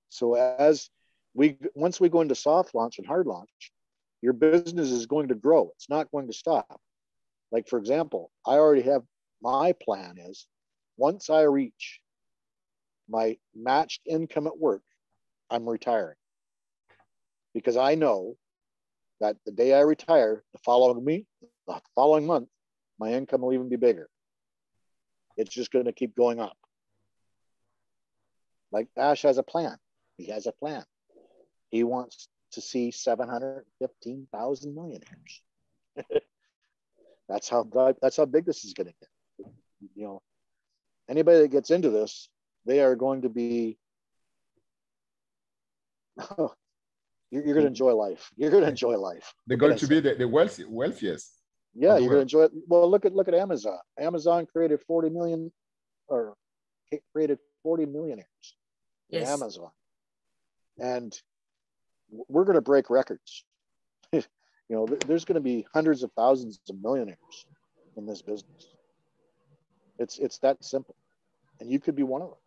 so as we, once we go into soft launch and hard launch, your business is going to grow. It's not going to stop. Like, for example, I already have my plan is once I reach my matched income at work, I'm retiring because I know that the day I retire, the following week, the following month, my income will even be bigger. It's just going to keep going up. Like Ash has a plan. He has a plan. He wants to see 715,000 millionaires. that's how that's how big this is going to get. You know, anybody that gets into this, they are going to be you're, you're going to enjoy life. You're going to enjoy life. They're going to be the, the wealthy, wealthiest. Yeah, the you're going to enjoy it. Well, look at look at Amazon. Amazon created 40 million or created 40 millionaires. in Yes. Amazon. And we're going to break records. you know, there's going to be hundreds of thousands of millionaires in this business. It's it's that simple. And you could be one of them.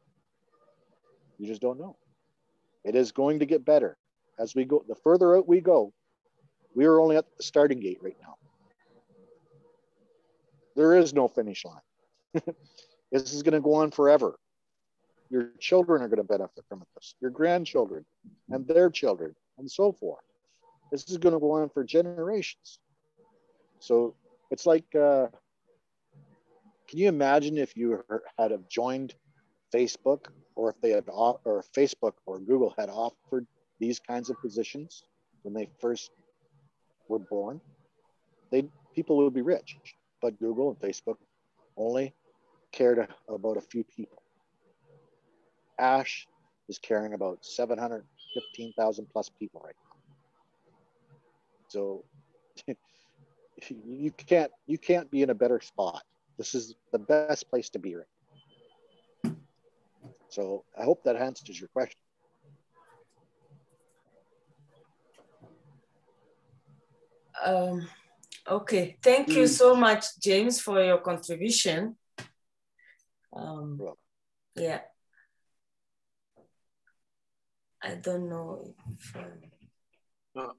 You just don't know. It is going to get better as we go. The further out we go, we are only at the starting gate right now. There is no finish line. this is going to go on forever. Your children are going to benefit from this, your grandchildren and their children, and so forth. This is going to go on for generations. So it's like, uh, can you imagine if you had have joined Facebook, or if they had, or Facebook or Google had offered these kinds of positions when they first were born? They people would be rich, but Google and Facebook only cared about a few people. Ash is caring about 715,000 plus people right now. So you can't you can't be in a better spot. This is the best place to be right. now. So I hope that answers your question. Um, okay, thank you so much, James, for your contribution. Um, yeah. I don't know if. uh,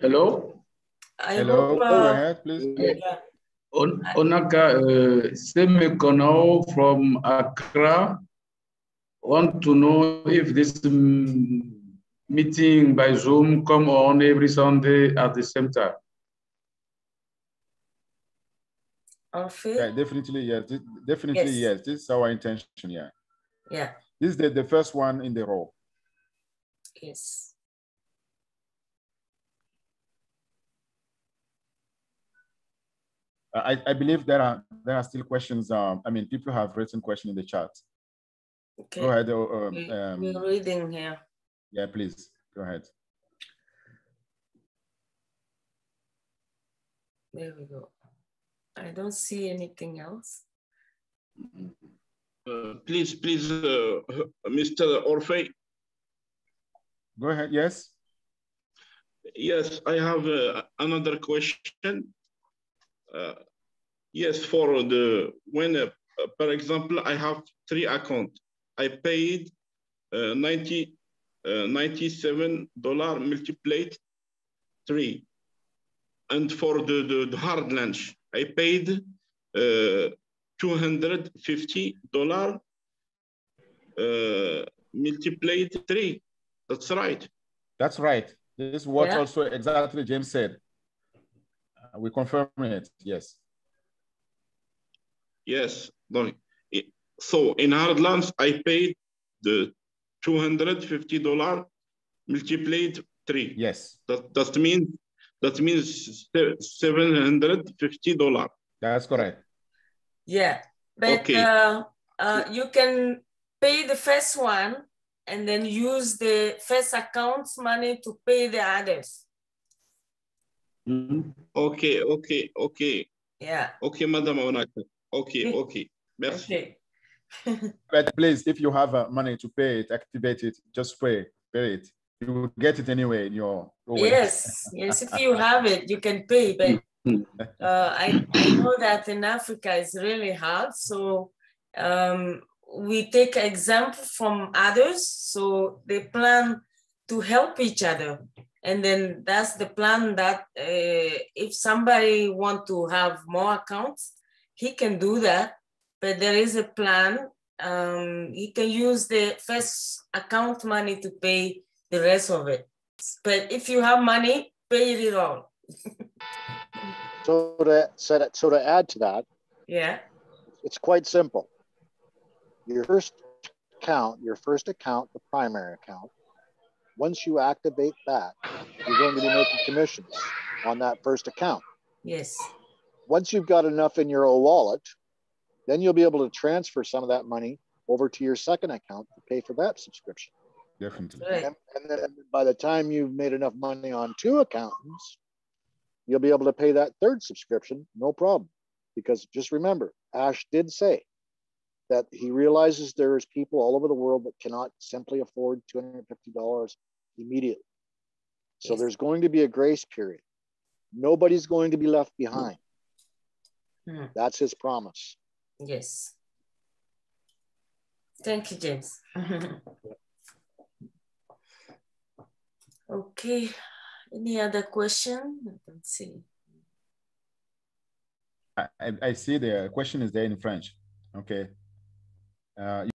Hello? I Hello, hope, go uh, ahead, please. yeah. On, Onaka uh, Semekono from Accra want to know if this mm, meeting by Zoom come on every Sunday at the same time. Orphee? Yeah, definitely, yes. Definitely, Yes. yes. This is our intention, yeah. Yeah, This is the, the first one in the row. yes. I, I believe there are there are still questions. Um, I mean, people have written question in the chat. Okay. Go ahead. uh, um, um, We're reading here. yeah, please go ahead. There we go. I don't see anything else. Uh, please, please, uh, Mr. Orphee. Go ahead. Yes. Yes, I have uh, another question. Uh, yes, for the when, uh, for example, I have three accounts. I paid uh, 90, uh, 97 dollar multiplied three, and for the, the, the hard lunch, I paid uh, 250 dollar uh, multiplied three. That's right. That's right. This is what Yeah. also exactly James said. Uh, we confirm it. Yes. Yes. no, So in hard lunch, I paid the $250 multiplied three. Yes. That, that means, that means $750. That's correct. Yeah, but Okay. uh, uh, you can pay the first one and then use the first account's money to pay the others. Okay, okay, okay. Yeah. Okay, Madam Onaka. Okay, okay. Merci. Okay. But please, if you have uh, money to pay it, activate it, just pay, pay it. You will get it anyway in your. your way. Yes, yes, if you have it, you can pay, but I, I know that in Africa it's really hard. So um, we take example from others. So they plan to help each other. And then that's the plan that uh, if somebody want to have more accounts, he can do that. But there is a plan. Um, he can use the first account money to pay the rest of it. But if you have money, pay it all. So to, so to, so to add to that, Yeah. it's quite simple. Your first account, your first account, the primary account, once you activate that, you're going to be making commissions on that first account. Yes. Once you've got enough in your wallet, then you'll be able to transfer some of that money over to your second account to pay for that subscription. Definitely. And, and then by the time you've made enough money on two accountants, you'll be able to pay that third subscription, no problem. Because just remember, Ash did say that he realizes there's people all over the world that cannot simply afford $250 immediately. So there's going to be a grace period. Nobody's going to be left behind. Hmm. That's his promise. Yes. Thank you, James. okay. Any other question? Let's see. I, I- I see the question is there in French. Okay. Uh,